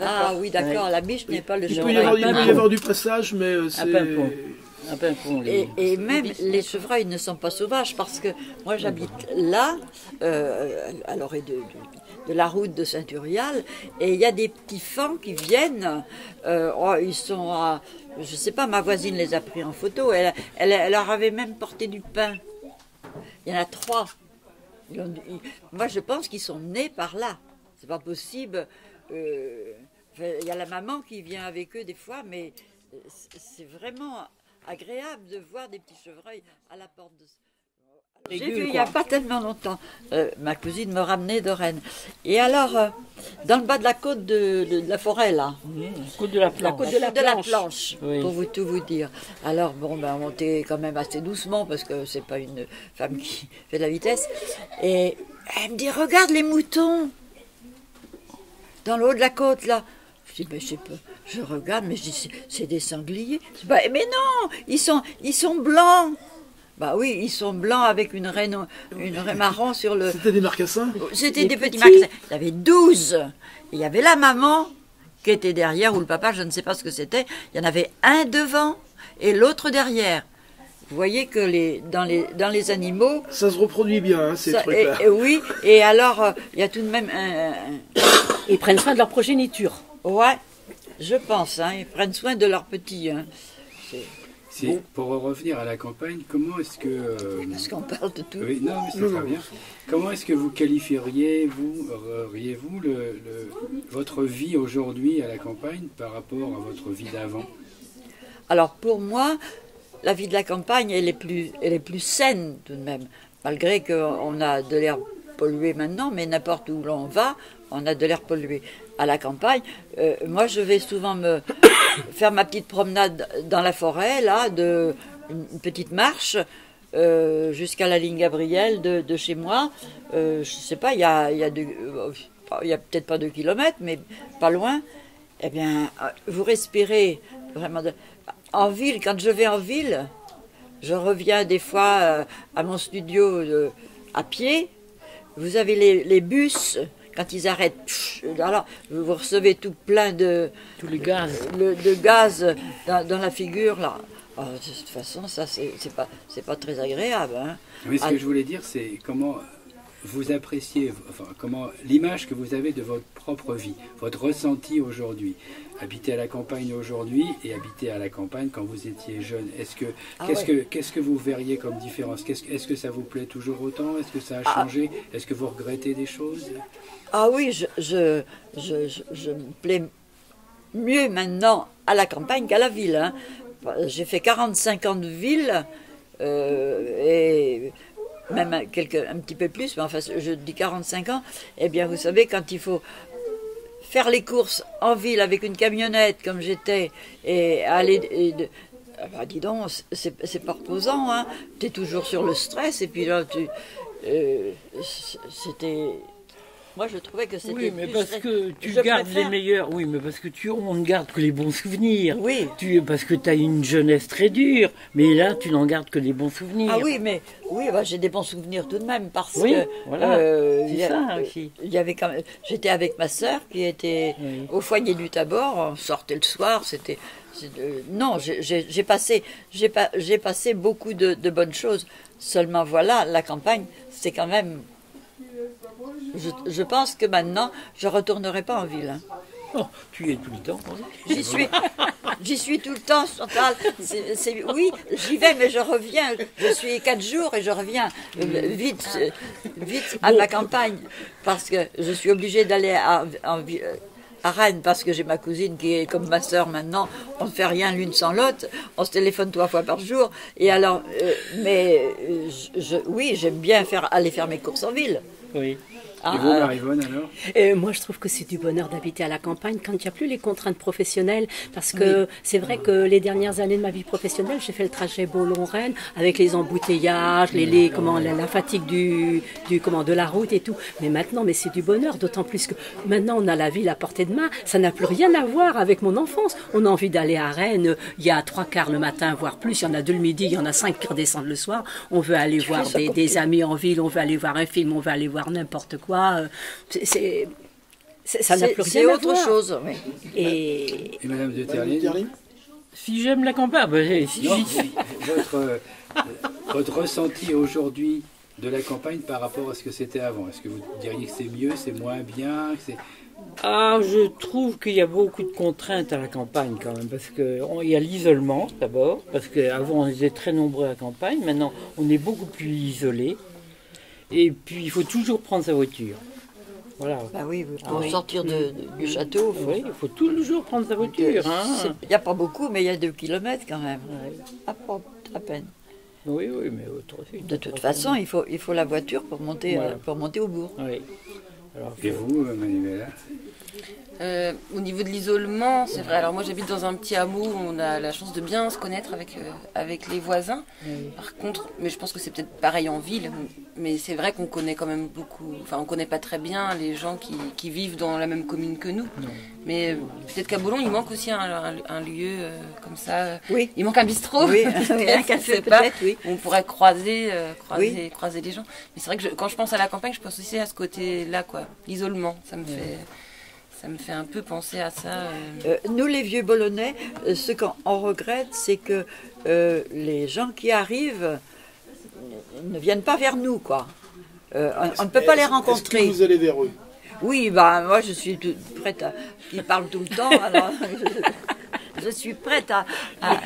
S1: Ah oui, d'accord. La biche n'est pas le
S4: Il
S6: Non,
S4: peut y
S1: chevreuil.
S4: avoir, il peut y avoir du passage, mais c'est.
S1: Et, et même les chevreuils ne sont pas sauvages parce que moi j'habite là, euh, à l'orée de, de- de la route de Saint-Urial, et il y a des petits fans qui viennent. euh, oh, ils sont à, je sais pas, ma voisine les a pris en photo. Elle, elle, elle leur avait même porté du pain. Il y en a trois. Ils ont- ils- moi je pense qu'ils sont nés par là. C'est pas possible. euh, Il y a la maman qui vient avec eux des fois, mais euh, c'est vraiment agréable de voir des petits chevreuils à la porte de. J'ai vu il n'y a pas tellement longtemps, euh, ma cousine me ramenait de Rennes. Et alors, euh, dans le bas de la côte de, de- de la forêt, là,
S6: Mmh, côte de la
S1: la
S6: planche.
S1: côte de la, planche,
S6: Oui.
S1: pour vous tout vous dire. Alors, bon, ben, on montait quand même assez doucement, parce que c'est pas une femme qui fait de la vitesse. Et elle me dit, regarde les moutons dans le haut de la côte, là. Je dis, mais je sais pas. Je regarde, mais je dis, c'est- des sangliers. Dis, Bah, mais non, ils sont, ils sont blancs. Bah oui, ils sont blancs avec une raie, no- une raie marron sur le.
S4: C'était des marcassins
S1: C'était
S6: Les
S1: des petits
S6: petits.
S1: magasins. Il y avait 12. Et il y avait la maman qui était derrière, ou le papa, je ne sais pas ce que c'était. Il y en avait un devant et l'autre derrière. Vous voyez que les, dans, les, dans les animaux,
S4: Ça se reproduit bien, hein, ces trucs-là.
S1: et, et oui, et alors, euh, il y a tout de même un, un-
S2: Ils prennent soin de leur progéniture.
S1: Ouais, je pense, hein, ils prennent soin de leurs petits. Hein,
S5: C'est- Pour revenir à la campagne, comment est-ce que... euh,
S1: parce qu'on parle de tout.
S5: Oui, non, mais c'est
S4: non.
S5: bien. Comment est-ce que vous qualifieriez, vous, auriez-vous le, le- votre vie aujourd'hui à la campagne par rapport à votre vie d'avant?
S1: Alors pour moi, la vie de la campagne, elle est plus, elle est plus saine tout de même, malgré qu'on a de l'air pollué maintenant, mais n'importe où l'on va, on a de l'air pollué. À la campagne, euh, moi je vais souvent me faire ma petite promenade dans la forêt, là, de une petite marche. euh, jusqu'à la ligne Gabriel de, chez moi. Euh, je sais pas, il y a, peut-être pas deux kilomètres, mais pas loin. Eh bien, vous respirez vraiment. En ville, quand je vais en ville, je reviens des fois à mon studio à pied. Vous avez les, les bus, quand ils arrêtent, pff, alors vous recevez tout plein de,
S6: Tous les gaz.
S1: le- de gaz dans, dans la figure. Là. Oh, de toute façon, ça, c'est c'est pas, c'est pas très agréable. Hein.
S5: Oui, ce
S1: Ah.
S5: que je voulais dire, c'est comment vous appréciez, enfin, comment l'image que vous avez de votre propre vie, votre ressenti aujourd'hui. Habiter à la campagne aujourd'hui et habiter à la campagne quand vous étiez jeune. Est-ce que
S1: Ah
S5: qu'est-ce
S1: ouais.
S5: que qu'est-ce que vous verriez comme différence? Est-ce que ça vous plaît toujours autant? Est-ce que ça a
S1: Ah.
S5: changé? Est-ce que vous regrettez des choses?
S1: Ah oui, je, je, je, je- je me plais mieux maintenant à la campagne qu'à la ville. hein. J'ai fait 45 ans de ville euh, et même quelques, un petit peu plus, mais enfin je dis 45 ans. Eh bien vous savez, quand il faut faire les courses en ville avec une camionnette comme j'étais et aller... de- ah bah, dis donc, c'est pas reposant, hein. Tu es toujours sur le stress et puis là, tu... euh, c'était... Moi, je trouvais que c'était...
S6: Oui, mais
S1: plus
S6: parce que tu
S1: Je
S6: gardes
S1: préfère-
S6: les meilleurs. Oui, mais parce que tu on ne garde que les bons souvenirs.
S1: Oui.
S6: Tu, parce que tu as une jeunesse très dure, mais là, tu n'en gardes que les bons souvenirs.
S1: Ah oui, mais oui, bah, j'ai des bons souvenirs tout de même parce
S6: Oui,
S1: que
S6: voilà.
S1: euh,
S6: C'est ça aussi.
S1: Il y avait quand même, j'étais avec ma sœur qui était
S6: Oui.
S1: au foyer du Tabor. On sortait le soir. C'était euh, non, j'ai- passé, j'ai pas, passé beaucoup de, de bonnes choses. Seulement voilà, la campagne, c'est quand même. Je, je pense que maintenant, je retournerai pas en ville. hein.
S6: Oh, tu y es tout le temps.
S1: J'y suis, j'y suis tout le temps, Chantal. Oui, j'y vais, mais je reviens. Je suis quatre jours et je reviens euh, vite, euh, vite à ma campagne parce que je suis obligée d'aller à, Rennes parce que j'ai ma cousine qui est comme ma sœur maintenant. On ne fait rien l'une sans l'autre. On se téléphone trois fois par jour. Et alors, euh, mais je, je- oui, j'aime bien faire aller faire mes courses en ville.
S6: Oui.
S1: Ah,
S5: Et vous,
S1: euh,
S5: Marivonne, alors?
S2: Et moi, je trouve que c'est du bonheur d'habiter à la campagne quand il n'y a plus les contraintes professionnelles. Parce que c'est vrai que les dernières années de ma vie professionnelle, j'ai fait le trajet Beaulon-Rennes avec les embouteillages, les, les- comment, la, la fatigue du, du, comment, de la route et tout. Mais maintenant, mais c'est du bonheur, d'autant plus que maintenant, on a la ville à portée de main. Ça n'a plus rien à voir avec mon enfance. On a envie d'aller à Rennes. Il y a trois quarts le matin, voire plus. Il y en a deux le midi, il y en a cinq qui redescendent le soir. On veut aller voir des, amis en ville, on veut aller voir un film, on veut aller voir n'importe quoi. C'est- C'est, c'est- ça n'a
S1: c'est
S2: plus rien
S1: c'est
S2: à
S1: autre
S2: voir.
S1: chose. oui.
S2: Et
S5: Et Madame de Terline
S6: Si j'aime la campagne, ben, si
S5: Non,
S6: j'y suis.
S5: votre, euh, votre ressenti aujourd'hui de la campagne par rapport à ce que c'était avant Est-ce que vous diriez que c'est mieux, c'est moins bien.
S6: Ah, je trouve qu'il y a beaucoup de contraintes à la campagne quand même, parce qu'il y a l'isolement d'abord, parce qu'avant on était très nombreux à la campagne, maintenant on est beaucoup plus isolés, et puis il faut toujours prendre sa voiture. Voilà.
S1: Bah oui, oui, pour sortir de- de- du château,
S6: Oui, il faut toujours prendre sa voiture. Hein.
S1: Il n'y a pas beaucoup, mais il y a deux kilomètres quand même. À, peine.
S6: Oui, oui, mais autre
S1: De toute façon, il faut, il faut la voiture pour monter,
S6: Voilà.
S1: pour monter au bourg.
S6: Oui. Alors
S5: Et vous, euh, Manuela
S3: Euh, au niveau de l'isolement, c'est vrai. Alors moi j'habite dans un petit hameau où on a la chance de bien se connaître avec, euh, avec les voisins. Par contre, mais je pense que c'est peut-être pareil en ville, mais c'est vrai qu'on connaît quand même beaucoup, enfin on connaît pas très bien les gens qui, qui vivent dans la même commune que nous. Mais euh, peut-être qu'à Boulogne il manque aussi un, un- un lieu comme ça.
S1: Oui.
S3: Il manque un bistrot.
S1: Oui, un café peut-être, oui.
S3: On pourrait croiser, croiser,
S1: Oui.
S3: croiser les gens. Mais c'est vrai que je- quand je pense à la campagne, je pense aussi à ce côté-là, quoi. L'isolement, ça me fait, ça me fait un peu penser à ça. euh.
S1: Euh, nous, les vieux Bolonnais, euh, ce qu'on on regrette, c'est que euh, les gens qui arrivent ne viennent pas vers nous, quoi. Euh, on- on ne peut pas les rencontrer.
S4: Que vous allez vers eux?
S1: Oui, bah moi je suis tout- prête à. Ils parlent tout le temps, alors je, je suis prête à. à-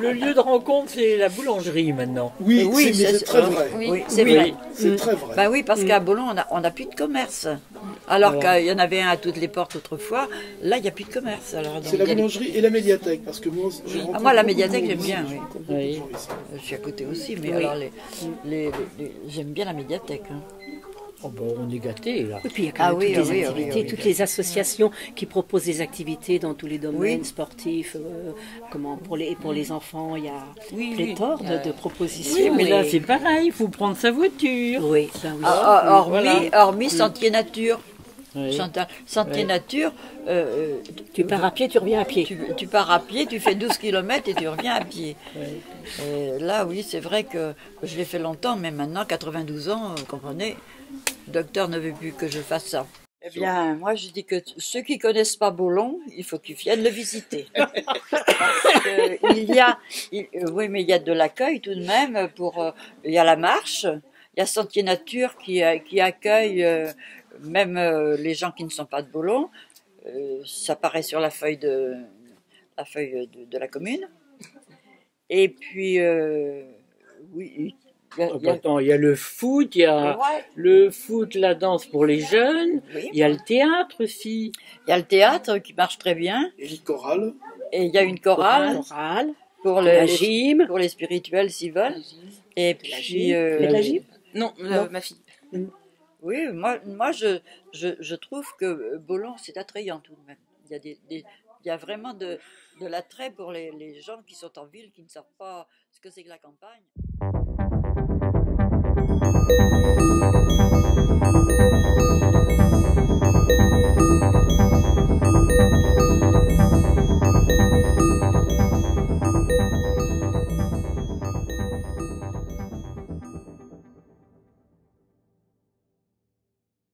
S6: Le lieu de rencontre, c'est la boulangerie maintenant.
S4: Oui,
S1: Oui,
S4: c'est très vrai.
S3: Oui.
S1: Oui, c'est
S6: Oui.
S1: vrai.
S4: C'est très vrai.
S1: Bah oui, parce qu'à Boulogne, on n'a on a plus de commerce. Alors qu'il y en avait un à toutes les portes autrefois, là, il n'y a plus de commerce.
S4: C'est la boulangerie et la médiathèque, parce que moi, je
S1: Ah, moi, la médiathèque, j'aime bien,
S4: Je.
S1: Je suis à côté aussi, mais
S2: Oui.
S1: alors les, les- les- les- j'aime bien la médiathèque. hein.
S6: Oh, ben, on est gâtés là.
S2: Et puis il y a quand
S1: Ah
S2: même
S1: oui,
S2: toutes
S1: ah
S2: les
S1: oui, ah
S2: activités,
S1: oui, oui.
S2: toutes les associations qui proposent des activités dans tous les domaines
S1: Oui.
S2: sportifs, euh, comment pour les pour les enfants, il y a pléthore de, de propositions.
S6: Oui, mais là c'est pareil, il faut prendre sa voiture.
S2: oui, oui.
S1: Ah, ah, hormis,
S6: voilà.
S1: hormis Sentier Nature. Sentier
S6: Oui.
S1: Nature, euh,
S2: tu pars à pied, tu reviens à pied.
S1: tu, tu pars à pied, tu fais 12 km et tu reviens à pied.
S6: Oui.
S1: Et là, oui, c'est vrai que je l'ai fait longtemps, mais maintenant, 92 ans, vous comprenez, le docteur ne veut plus que je fasse ça. Eh bien, moi, je dis que ceux qui connaissent pas Boulon, il faut qu'ils viennent le visiter. Parce que il y a, il- euh, oui, mais il y a de l'accueil tout de même pour, euh, il y a la marche, il y a Sentier Nature qui, euh, qui accueille euh, même euh, les gens qui ne sont pas de Boulon. Ça paraît sur la feuille de, la feuille de, de la commune. Et puis, oui, y a-
S6: Oh,
S1: il y a-
S6: Attends, il y a le foot, il y a
S1: Ouais,
S6: le foot, la danse pour les jeunes,
S1: oui.
S6: il y a le théâtre aussi.
S1: Il y a le théâtre qui marche très bien.
S4: Et chorale.
S1: Et il y a une chorale
S2: Chorale,
S1: pour,
S2: la
S1: le,
S2: gym.
S1: pour les spirituels s'ils veulent. Et puis, euh,
S2: la gym
S3: Non, euh, ma fille.
S1: oui, moi, moi je, je, je trouve que Bolon, c'est attrayant tout de même. Il y a, des, des- il y a vraiment de, de l'attrait pour les, les gens qui sont en ville, qui ne savent pas ce que c'est que la campagne. Thank you.